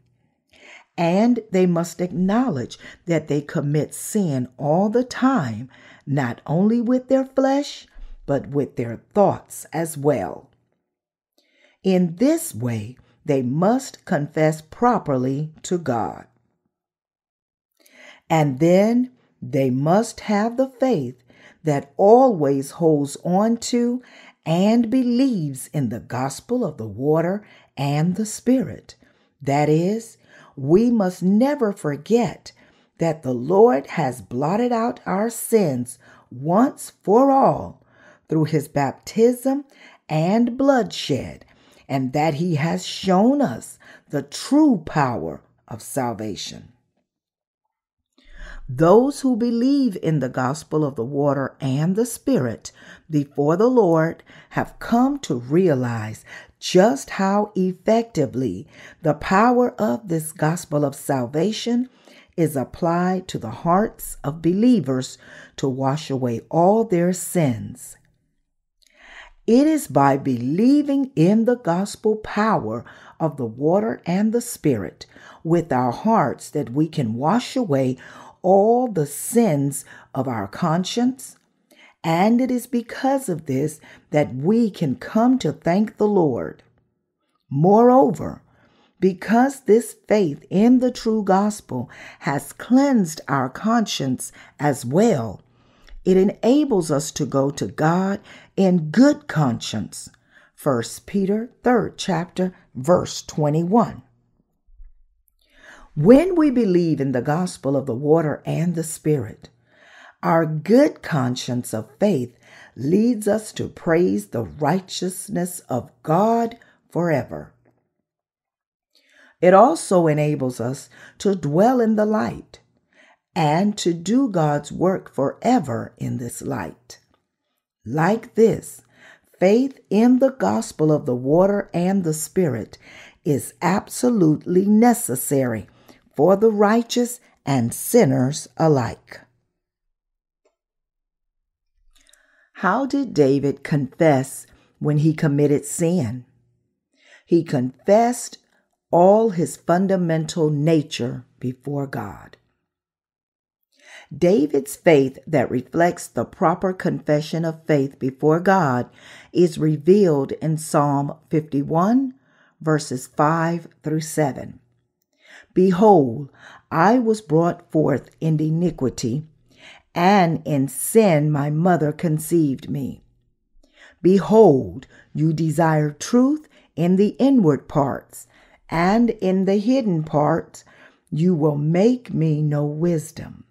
And they must acknowledge that they commit sin all the time, not only with their flesh, but with their thoughts as well. In this way, they must confess properly to God. And then they must have the faith that always holds on to and believes in the gospel of the water and the Spirit. That is, we must never forget that the Lord has blotted out our sins once for all through his baptism and bloodshed, and that he has shown us the true power of salvation. Those who believe in the gospel of the water and the Spirit before the Lord have come to realize just how effectively the power of this gospel of salvation is applied to the hearts of believers to wash away all their sins. It is by believing in the gospel power of the water and the Spirit with our hearts that we can wash away all the sins of our conscience. And it is because of this that we can come to thank the Lord. Moreover, because this faith in the true gospel has cleansed our conscience as well, it enables us to go to God in good conscience. 1 Peter 3rd chapter verse 21. When we believe in the gospel of the water and the Spirit, our good conscience of faith leads us to praise the righteousness of God forever. It also enables us to dwell in the light and to do God's work forever in this light. Like this, faith in the gospel of the water and the Spirit is absolutely necessary for the righteous and sinners alike. How did David confess when he committed sin? He confessed all his fundamental nature before God. David's faith that reflects the proper confession of faith before God is revealed in Psalm 51, verses 5 through 7. Behold, I was brought forth in iniquity, and in sin my mother conceived me. Behold, you desire truth in the inward parts, and in the hidden parts you will make me know wisdom.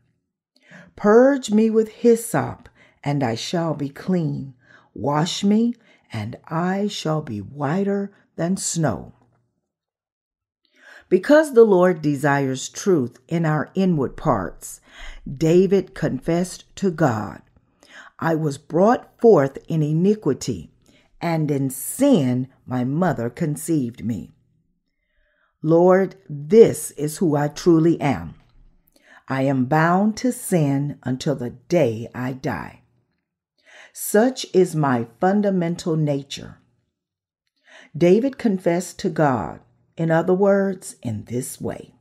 Purge me with hyssop, and I shall be clean. Wash me, and I shall be whiter than snow. Because the Lord desires truth in our inward parts, David confessed to God, I was brought forth in iniquity, and in sin my mother conceived me. Lord, this is who I truly am. I am bound to sin until the day I die. Such is my fundamental nature. David confessed to God, in other words, in this way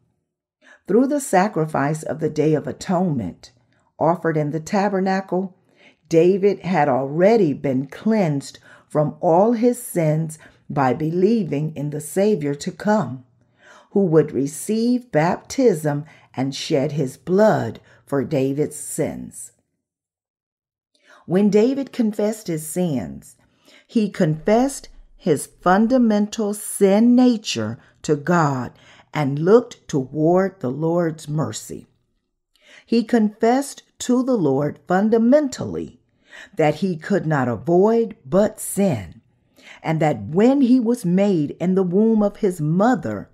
Through the sacrifice of the Day of Atonement offered in the tabernacle, David had already been cleansed from all his sins by believing in the Savior to come, who would receive baptism and shed his blood for David's sins. When David confessed his sins, he confessed his fundamental sin nature to God and looked toward the Lord's mercy. He confessed to the Lord fundamentally that he could not avoid but sin, and that when he was made in the womb of his mother,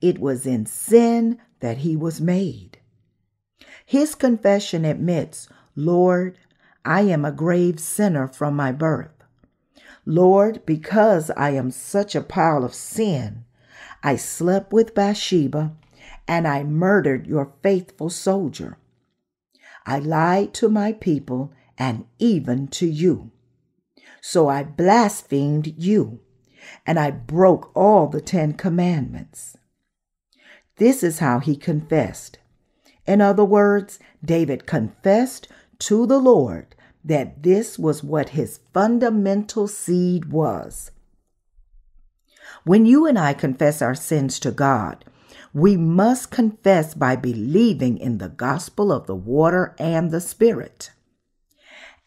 it was in sin that he was made. His confession admits, Lord, I am a grave sinner from my birth. Lord, because I am such a pile of sin, I slept with Bathsheba and I murdered your faithful soldier. I lied to my people and even to you. So I blasphemed you and I broke all the Ten Commandments. This is how he confessed. In other words, David confessed to the Lord that this was what his fundamental seed was. When you and I confess our sins to God, we must confess by believing in the gospel of the water and the Spirit.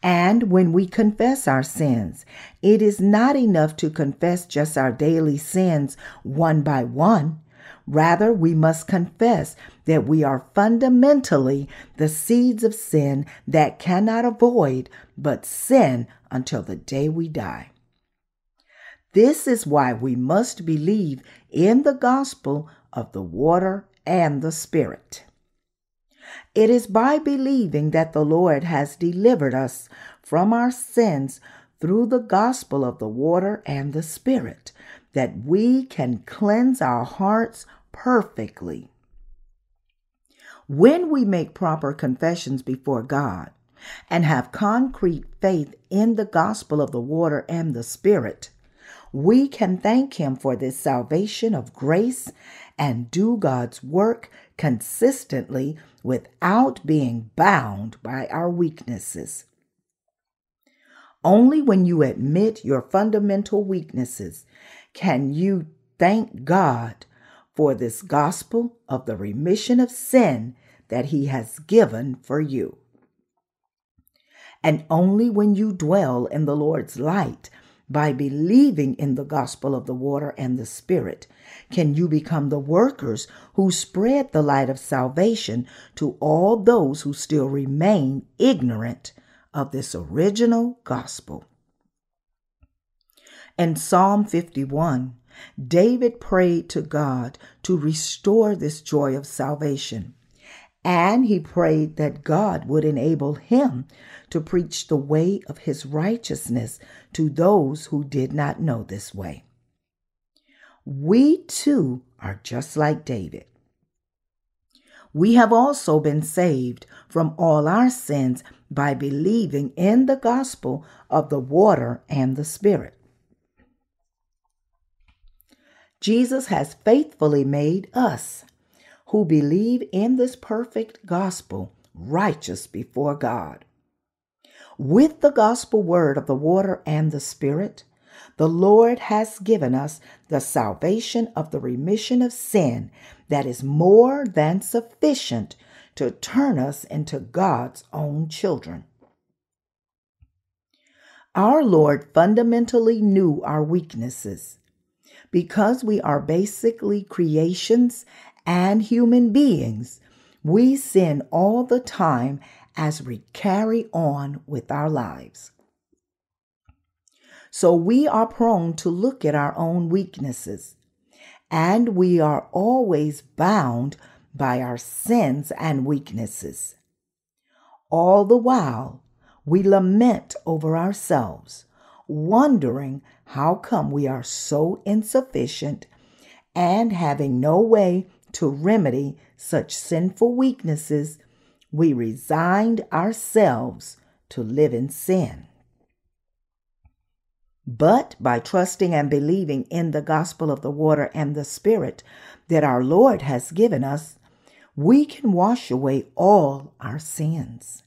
And when we confess our sins, it is not enough to confess just our daily sins one by one. Rather, we must confess that we are fundamentally the seeds of sin that cannot avoid but sin until the day we die. This is why we must believe in the gospel of the water and the Spirit. It is by believing that the Lord has delivered us from our sins through the gospel of the water and the Spirit that we can cleanse our hearts perfectly. When we make proper confessions before God and have concrete faith in the gospel of the water and the Spirit, we can thank Him for this salvation of grace and do God's work consistently without being bound by our weaknesses. Only when you admit your fundamental weaknesses can you thank God for this gospel of the remission of sin that He has given for you. And only when you dwell in the Lord's light by believing in the gospel of the water and the Spirit can you become the workers who spread the light of salvation to all those who still remain ignorant of this original gospel. In Psalm 51, David prayed to God to restore this joy of salvation. And he prayed that God would enable him to preach the way of his righteousness to those who did not know this way. We too are just like David. We have also been saved from all our sins by believing in the gospel of the water and the Spirit. Jesus has faithfully made us who believe in this perfect gospel righteous before God. With the gospel word of the water and the Spirit, the Lord has given us the salvation of the remission of sin that is more than sufficient to turn us into God's own children. Our Lord fundamentally knew our weaknesses because we are basically creations and human beings, we sin all the time as we carry on with our lives. So we are prone to look at our own weaknesses, and we are always bound by our sins and weaknesses. All the while, we lament over ourselves, wondering how come we are so insufficient and having no way to remedy such sinful weaknesses, we resigned ourselves to live in sin. But by trusting and believing in the gospel of the water and the Spirit that our Lord has given us, we can wash away all our sins.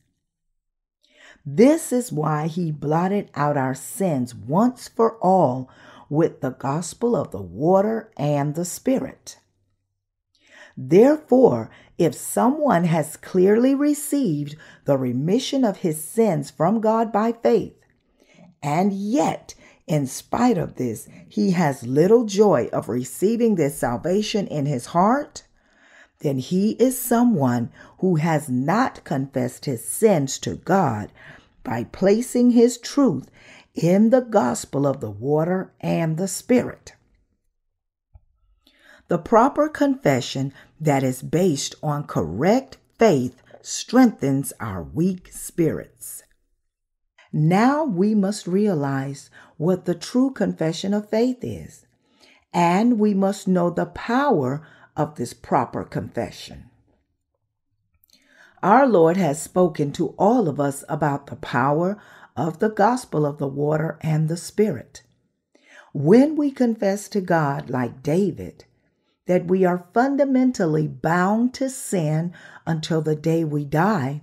This is why he blotted out our sins once for all with the gospel of the water and the Spirit. Therefore, if someone has clearly received the remission of his sins from God by faith, and yet In spite of this, he has little joy of receiving this salvation in his heart, then he is someone who has not confessed his sins to God by placing his truth in the gospel of the water and the Spirit. The proper confession that is based on correct faith strengthens our weak spirits. Now we must realize what the true confession of faith is, and we must know the power of this proper confession. Our Lord has spoken to all of us about the power of the gospel of the water and the Spirit. When we confess to God, like David, that we are fundamentally bound to sin until the day we die,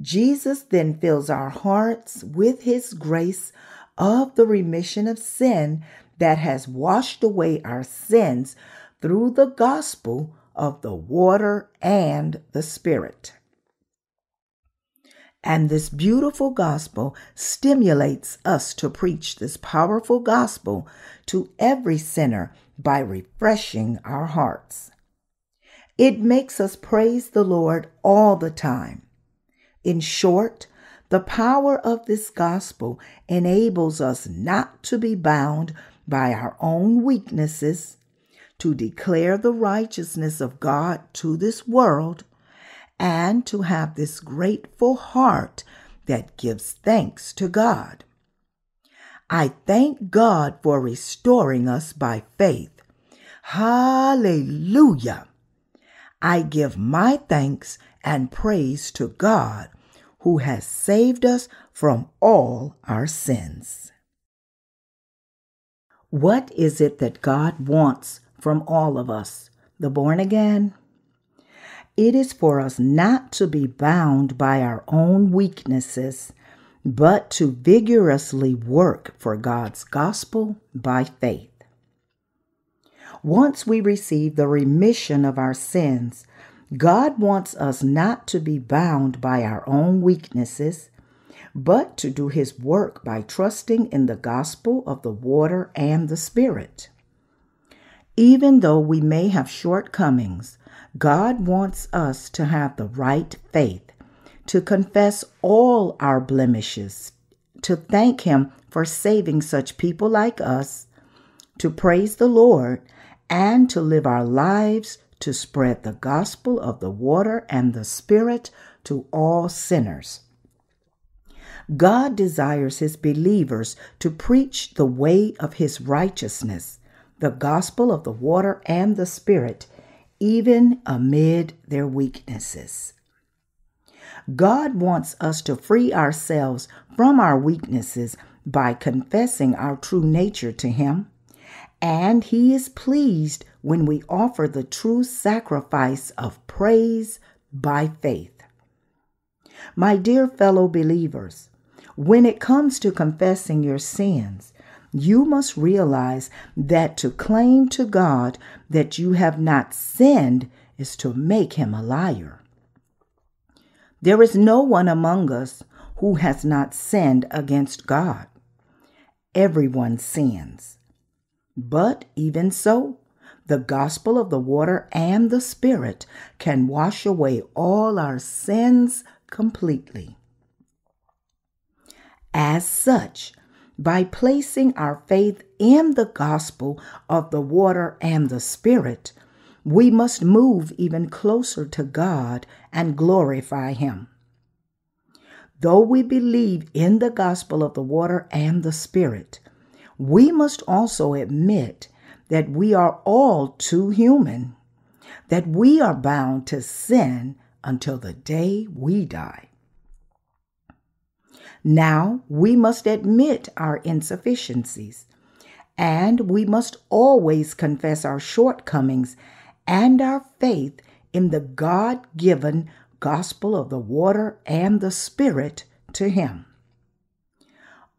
Jesus then fills our hearts with his grace of the remission of sin that has washed away our sins through the gospel of the water and the Spirit. And this beautiful gospel stimulates us to preach this powerful gospel to every sinner by refreshing our hearts. It makes us praise the Lord all the time. In short, the power of this gospel enables us not to be bound by our own weaknesses, to declare the righteousness of God to this world, and to have this grateful heart that gives thanks to God. I thank God for restoring us by faith. Hallelujah. I give my thanks and praise to God who has saved us from all our sins. What is it that God wants from all of us, the born again? It is for us not to be bound by our own weaknesses, but to vigorously work for God's gospel by faith. Once we receive the remission of our sins, God wants us not to be bound by our own weaknesses, but to do His work by trusting in the gospel of the water and the Spirit. Even though we may have shortcomings, God wants us to have the right faith, to confess all our blemishes, to thank Him for saving such people like us, to praise the Lord, and to live our lives to spread the gospel of the water and the Spirit to all sinners. God desires his believers to preach the way of his righteousness, the gospel of the water and the Spirit, even amid their weaknesses. God wants us to free ourselves from our weaknesses by confessing our true nature to Him and he is pleased when we offer the true sacrifice of praise by faith. My dear fellow believers, when it comes to confessing your sins, you must realize that to claim to God that you have not sinned is to make him a liar. There is no one among us who has not sinned against God. Everyone sins. But even so, the gospel of the water and the Spirit can wash away all our sins completely. As such, by placing our faith in the gospel of the water and the Spirit, we must move even closer to God and glorify Him. Though we believe in the gospel of the water and the Spirit, we must also admit that we are all too human, that we are bound to sin until the day we die. Now we must admit our insufficiencies, and we must always confess our shortcomings and our faith in the God given gospel of the water and the Spirit to Him.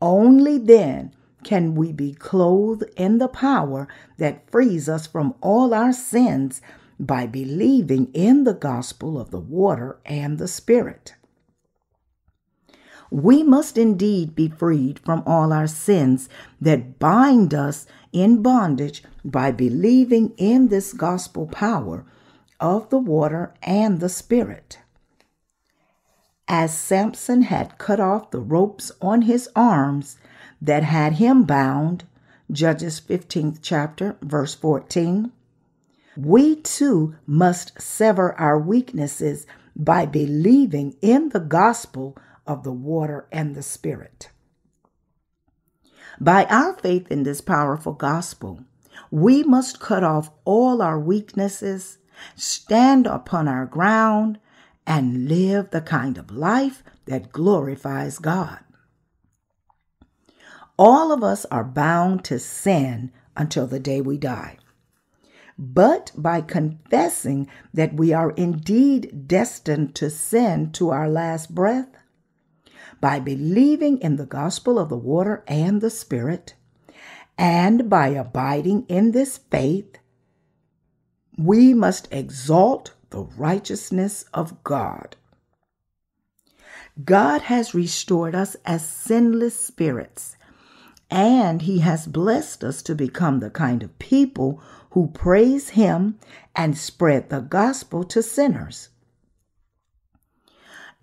Only then can we be clothed in the power that frees us from all our sins by believing in the gospel of the water and the Spirit. We must indeed be freed from all our sins that bind us in bondage by believing in this gospel power of the water and the Spirit. As Samson had cut off the ropes on his arms that had him bound, Judges 15th chapter, verse 14, we too must sever our weaknesses by believing in the gospel of the water and the Spirit. By our faith in this powerful gospel, we must cut off all our weaknesses, stand upon our ground, and live the kind of life that glorifies God. All of us are bound to sin until the day we die. But by confessing that we are indeed destined to sin to our last breath, by believing in the gospel of the water and the Spirit, and by abiding in this faith, we must exalt the righteousness of God. God has restored us as sinless spirits, and He has blessed us to become the kind of people who praise Him and spread the gospel to sinners.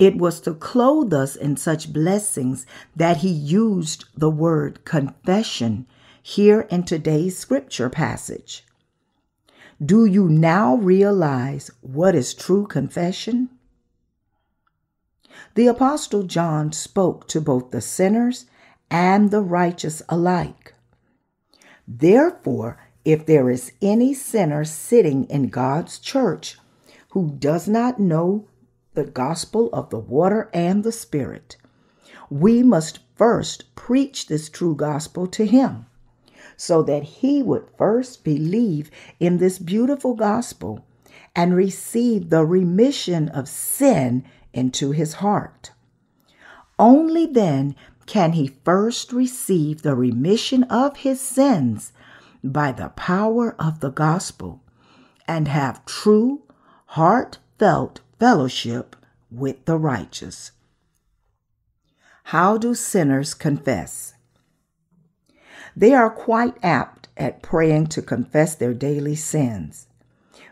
It was to clothe us in such blessings that he used the word confession here in today's scripture passage. Do you now realize what is true confession? The Apostle John spoke to both the sinners and the righteous alike. Therefore, if there is any sinner sitting in God's church who does not know the gospel of the water and the Spirit, we must first preach this true gospel to him so that he would first believe in this beautiful gospel and receive the remission of sin into his heart. Only then can he first receive the remission of his sins by the power of the gospel and have true, heartfelt fellowship with the righteous. How do sinners confess? They are quite apt at praying to confess their daily sins,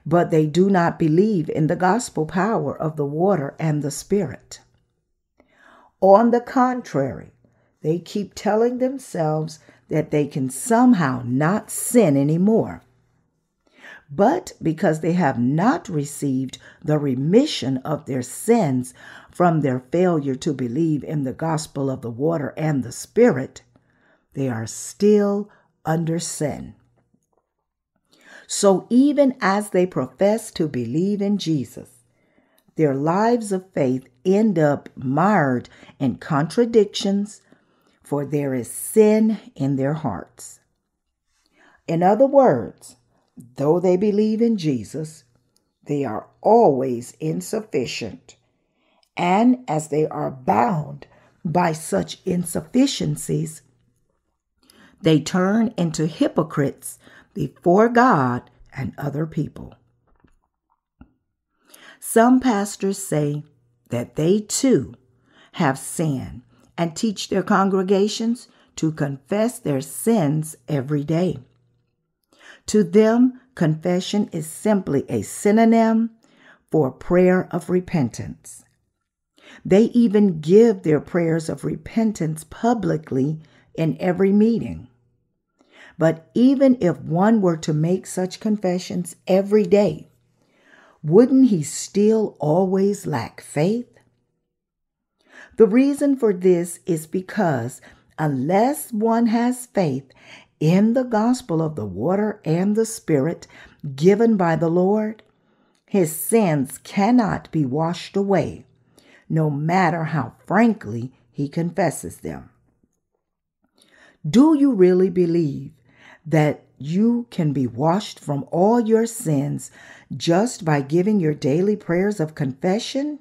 but they do not believe in the gospel power of the water and the Spirit. On the contrary, they keep telling themselves that they can somehow not sin anymore but because they have not received the remission of their sins from their failure to believe in the gospel of the water and the Spirit, they are still under sin. So even as they profess to believe in Jesus, their lives of faith end up mired in contradictions, for there is sin in their hearts. In other words, though they believe in Jesus, they are always insufficient. And as they are bound by such insufficiencies, they turn into hypocrites before God and other people. Some pastors say that they too have sinned and teach their congregations to confess their sins every day. To them, confession is simply a synonym for prayer of repentance. They even give their prayers of repentance publicly in every meeting. But even if one were to make such confessions every day, wouldn't he still always lack faith? The reason for this is because unless one has faith in the gospel of the water and the Spirit given by the Lord, his sins cannot be washed away, no matter how frankly he confesses them. Do you really believe that you can be washed from all your sins just by giving your daily prayers of confession?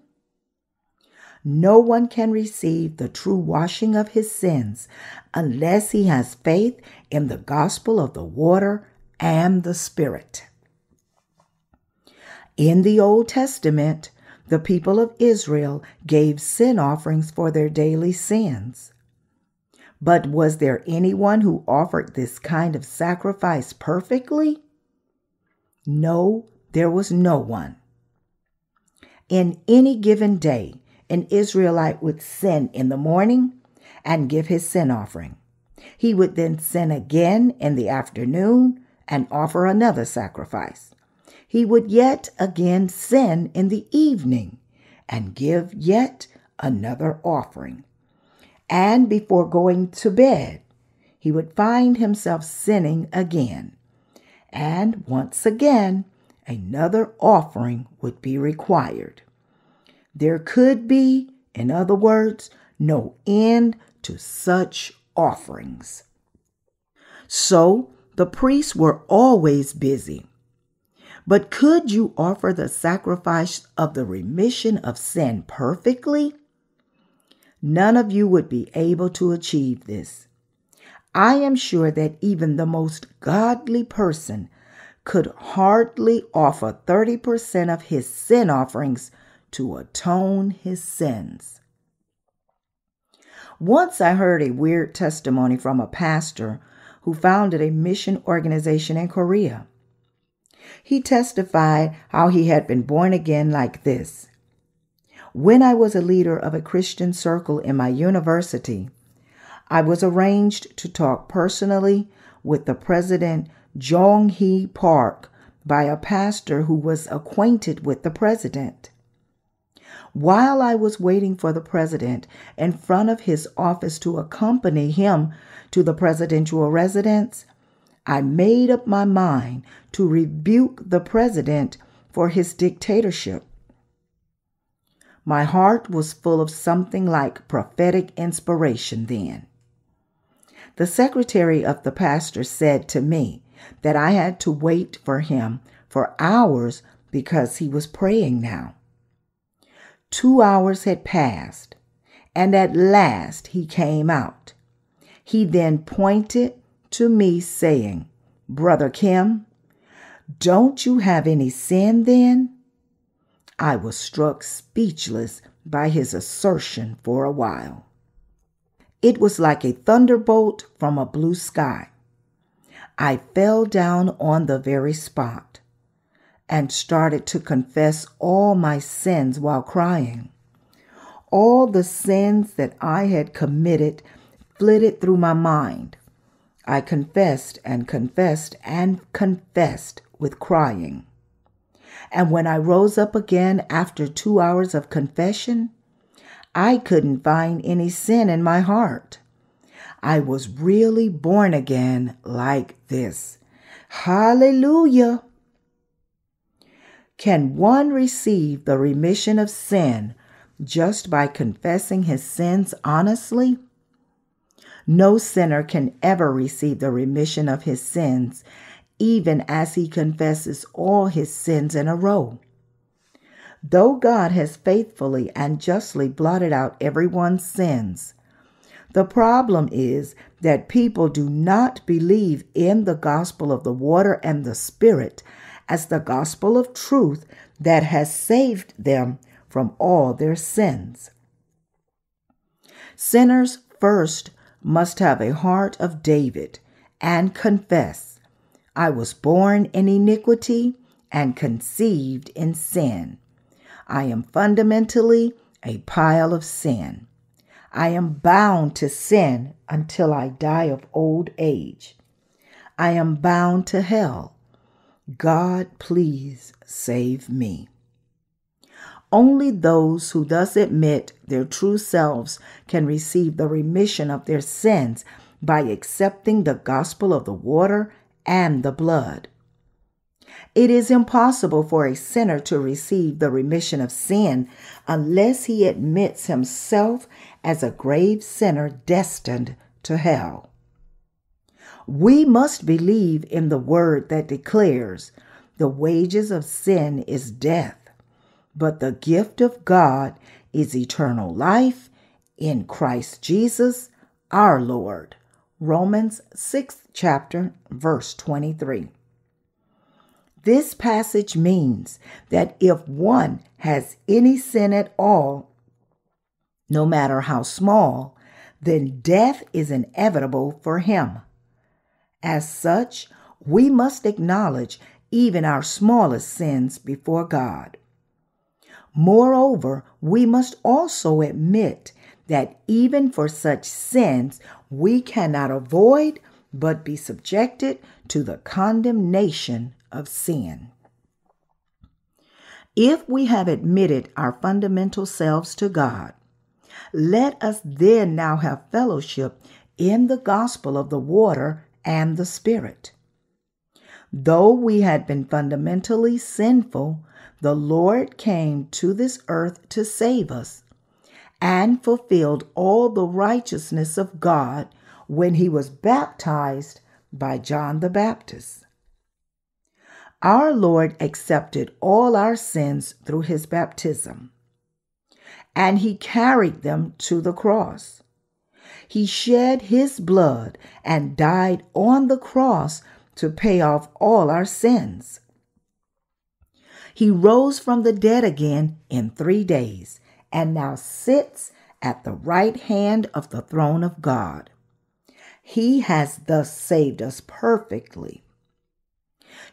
No one can receive the true washing of his sins unless he has faith in the gospel of the water and the Spirit. In the Old Testament, the people of Israel gave sin offerings for their daily sins. But was there anyone who offered this kind of sacrifice perfectly? No, there was no one. In any given day, an Israelite would sin in the morning and give his sin offering. He would then sin again in the afternoon and offer another sacrifice. He would yet again sin in the evening and give yet another offering. And before going to bed, he would find himself sinning again. And once again, another offering would be required. There could be, in other words, no end to such offerings. So the priests were always busy. But could you offer the sacrifice of the remission of sin perfectly? None of you would be able to achieve this. I am sure that even the most godly person could hardly offer 30% of his sin offerings to atone his sins. Once I heard a weird testimony from a pastor who founded a mission organization in Korea. He testified how he had been born again like this. When I was a leader of a Christian circle in my university, I was arranged to talk personally with the president Jong Hee Park by a pastor who was acquainted with the president. While I was waiting for the president in front of his office to accompany him to the presidential residence, I made up my mind to rebuke the president for his dictatorship. My heart was full of something like prophetic inspiration then. The secretary of the pastor said to me that I had to wait for him for hours because he was praying now. Two hours had passed, and at last he came out. He then pointed to me, saying, Brother Kim, don't you have any sin then? I was struck speechless by his assertion for a while. It was like a thunderbolt from a blue sky. I fell down on the very spot and started to confess all my sins while crying. All the sins that I had committed flitted through my mind. I confessed and confessed and confessed with crying. And when I rose up again after two hours of confession, I couldn't find any sin in my heart. I was really born again like this. Hallelujah! Can one receive the remission of sin just by confessing his sins honestly? No sinner can ever receive the remission of his sins, even as he confesses all his sins in a row. Though God has faithfully and justly blotted out everyone's sins, the problem is that people do not believe in the gospel of the water and the Spirit as the gospel of truth that has saved them from all their sins. Sinners first must have a heart of David and confess, I was born in iniquity and conceived in sin. I am fundamentally a pile of sin. I am bound to sin until I die of old age. I am bound to hell God, please save me. Only those who thus admit their true selves can receive the remission of their sins by accepting the gospel of the water and the blood. It is impossible for a sinner to receive the remission of sin unless he admits himself as a grave sinner destined to hell. We must believe in the word that declares the wages of sin is death, but the gift of God is eternal life in Christ Jesus our Lord. Romans 6th chapter verse 23. This passage means that if one has any sin at all, no matter how small, then death is inevitable for him. As such, we must acknowledge even our smallest sins before God. Moreover, we must also admit that even for such sins, we cannot avoid but be subjected to the condemnation of sin. If we have admitted our fundamental selves to God, let us then now have fellowship in the gospel of the water and the Spirit. Though we had been fundamentally sinful, the Lord came to this earth to save us and fulfilled all the righteousness of God when he was baptized by John the Baptist. Our Lord accepted all our sins through his baptism, and he carried them to the cross. He shed his blood and died on the cross to pay off all our sins. He rose from the dead again in three days and now sits at the right hand of the throne of God. He has thus saved us perfectly.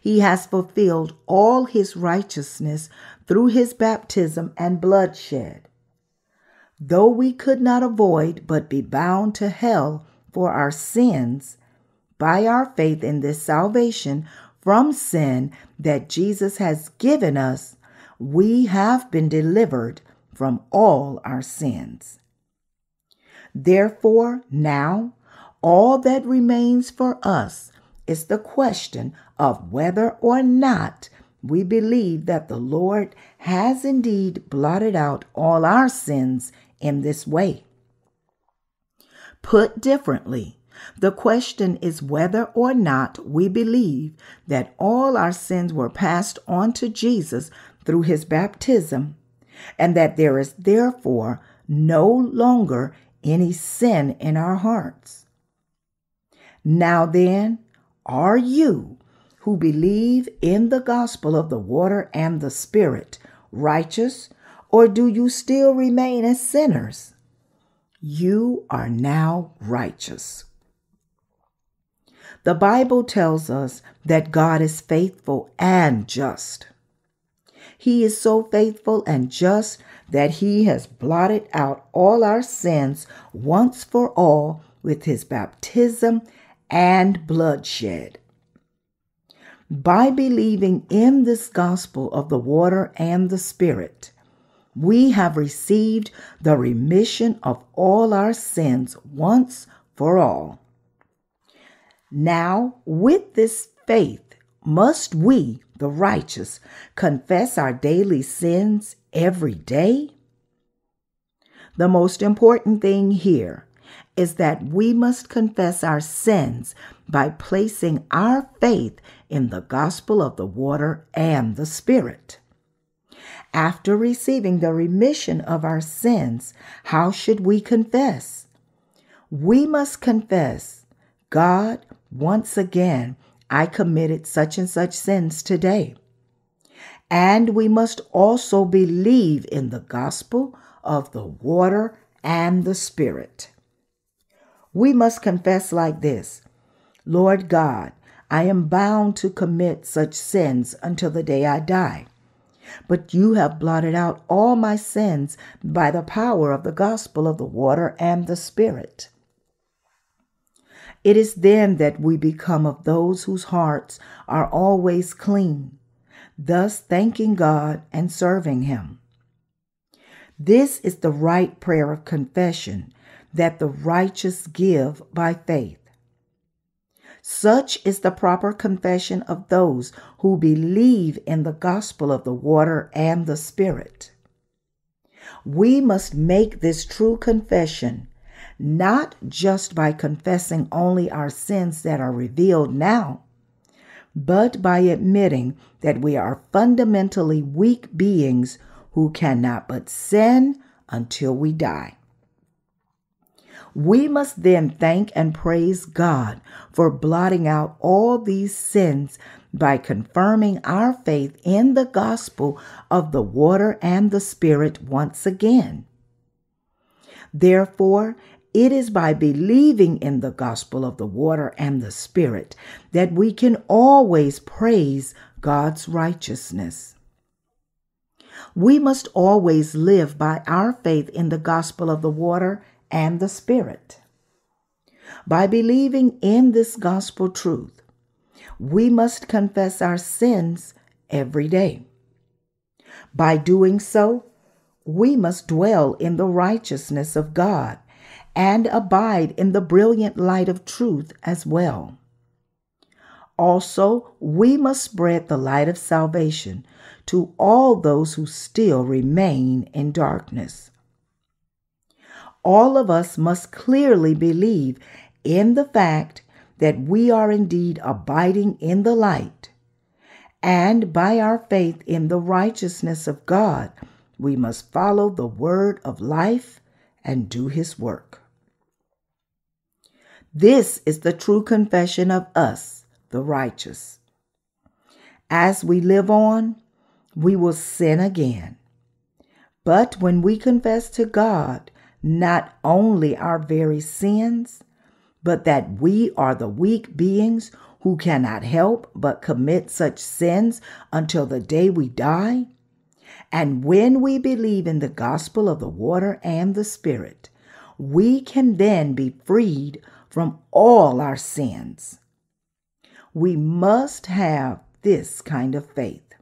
He has fulfilled all his righteousness through his baptism and bloodshed. Though we could not avoid but be bound to hell for our sins, by our faith in this salvation from sin that Jesus has given us, we have been delivered from all our sins. Therefore, now, all that remains for us is the question of whether or not we believe that the Lord has indeed blotted out all our sins in this way. Put differently, the question is whether or not we believe that all our sins were passed on to Jesus through his baptism, and that there is therefore no longer any sin in our hearts. Now then, are you who believe in the gospel of the water and the Spirit righteous, or do you still remain as sinners? You are now righteous. The Bible tells us that God is faithful and just. He is so faithful and just that He has blotted out all our sins once for all with His baptism and bloodshed. By believing in this gospel of the water and the Spirit, we have received the remission of all our sins once for all. Now, with this faith, must we, the righteous, confess our daily sins every day? The most important thing here is that we must confess our sins by placing our faith in the gospel of the water and the Spirit. After receiving the remission of our sins, how should we confess? We must confess, God, once again, I committed such and such sins today. And we must also believe in the gospel of the water and the Spirit. We must confess like this Lord God, I am bound to commit such sins until the day I die. But you have blotted out all my sins by the power of the gospel of the water and the Spirit. It is then that we become of those whose hearts are always clean, thus thanking God and serving Him. This is the right prayer of confession that the righteous give by faith. Such is the proper confession of those who believe in the gospel of the water and the Spirit. We must make this true confession not just by confessing only our sins that are revealed now, but by admitting that we are fundamentally weak beings who cannot but sin until we die. We must then thank and praise God for blotting out all these sins by confirming our faith in the gospel of the water and the Spirit once again. Therefore, it is by believing in the gospel of the water and the Spirit that we can always praise God's righteousness. We must always live by our faith in the gospel of the water and the Spirit. By believing in this gospel truth, we must confess our sins every day. By doing so, we must dwell in the righteousness of God and abide in the brilliant light of truth as well. Also, we must spread the light of salvation to all those who still remain in darkness. All of us must clearly believe in the fact that we are indeed abiding in the light, and by our faith in the righteousness of God, we must follow the word of life and do his work. This is the true confession of us, the righteous. As we live on, we will sin again. But when we confess to God not only our very sins, but that we are the weak beings who cannot help but commit such sins until the day we die? And when we believe in the gospel of the water and the Spirit, we can then be freed from all our sins. We must have this kind of faith.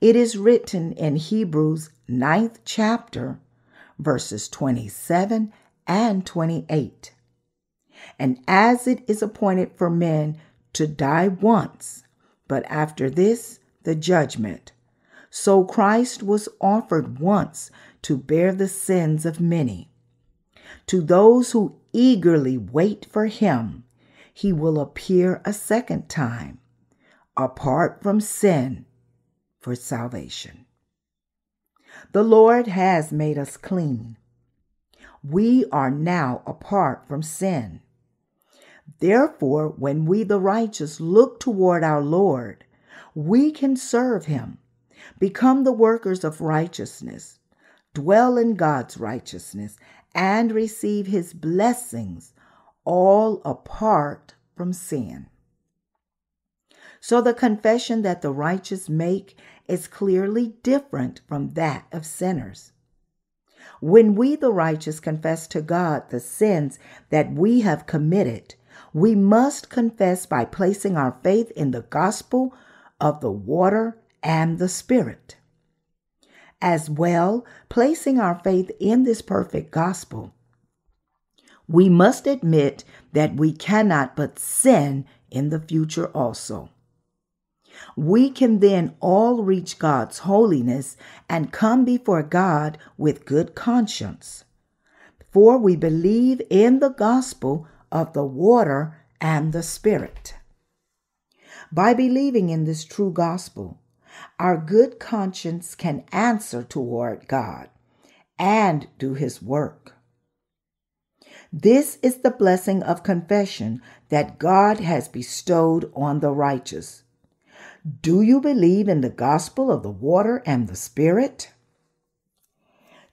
It is written in Hebrews 9th chapter, verses 27 and 28. And as it is appointed for men to die once, but after this, the judgment, so Christ was offered once to bear the sins of many. To those who eagerly wait for him, he will appear a second time, apart from sin, for salvation. The Lord has made us clean. We are now apart from sin. Therefore, when we, the righteous, look toward our Lord, we can serve him, become the workers of righteousness, dwell in God's righteousness, and receive his blessings, all apart from sin. So the confession that the righteous make is clearly different from that of sinners. When we, the righteous, confess to God the sins that we have committed, we must confess by placing our faith in the gospel of the water and the Spirit. As well, placing our faith in this perfect gospel, we must admit that we cannot but sin in the future also. We can then all reach God's holiness and come before God with good conscience. For we believe in the gospel of the water and the Spirit. By believing in this true gospel, our good conscience can answer toward God and do His work. This is the blessing of confession that God has bestowed on the righteous. Do you believe in the gospel of the water and the Spirit?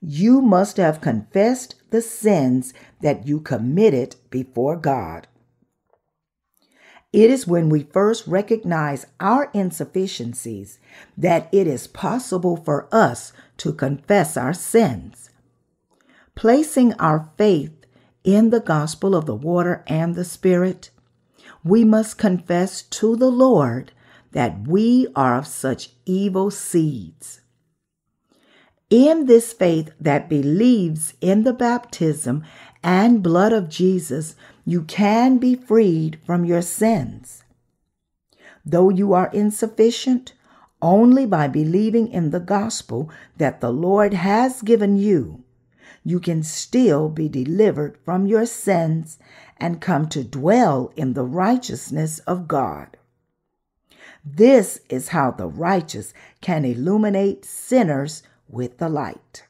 you must have confessed the sins that you committed before God. It is when we first recognize our insufficiencies that it is possible for us to confess our sins. Placing our faith in the gospel of the water and the Spirit, we must confess to the Lord that we are of such evil seeds. In this faith that believes in the baptism and blood of Jesus, you can be freed from your sins. Though you are insufficient, only by believing in the gospel that the Lord has given you, you can still be delivered from your sins and come to dwell in the righteousness of God. This is how the righteous can illuminate sinners with the light.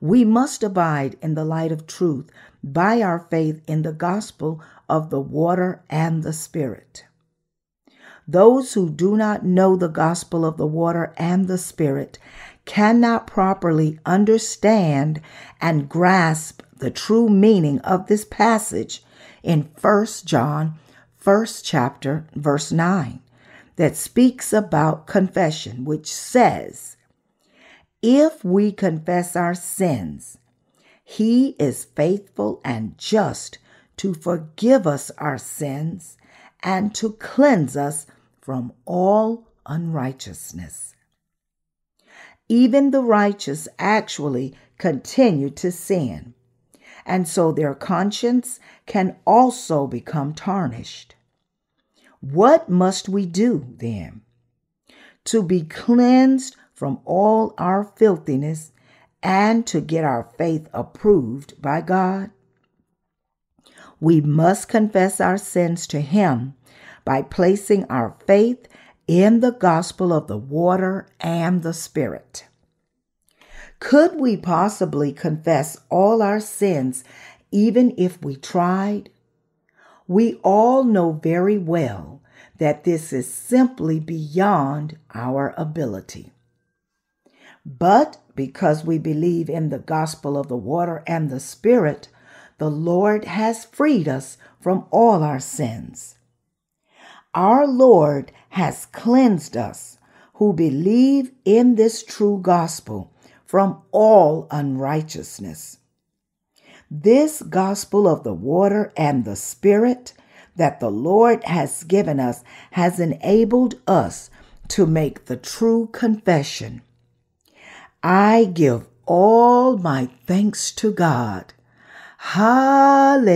We must abide in the light of truth by our faith in the gospel of the water and the Spirit. Those who do not know the gospel of the water and the Spirit cannot properly understand and grasp the true meaning of this passage in 1 John, 1st chapter, verse 9, that speaks about confession, which says, If we confess our sins, he is faithful and just to forgive us our sins and to cleanse us from all unrighteousness. Even the righteous actually continue to sin, and so their conscience can also become tarnished. What must we do then? To be cleansed from all our filthiness and to get our faith approved by God? We must confess our sins to Him by placing our faith in the gospel of the water and the Spirit. Could we possibly confess all our sins even if we tried? We all know very well that this is simply beyond our ability. But because we believe in the gospel of the water and the Spirit, the Lord has freed us from all our sins. Our Lord has cleansed us who believe in this true gospel from all unrighteousness. This gospel of the water and the Spirit that the Lord has given us has enabled us to make the true confession I give all my thanks to God. Hallelujah.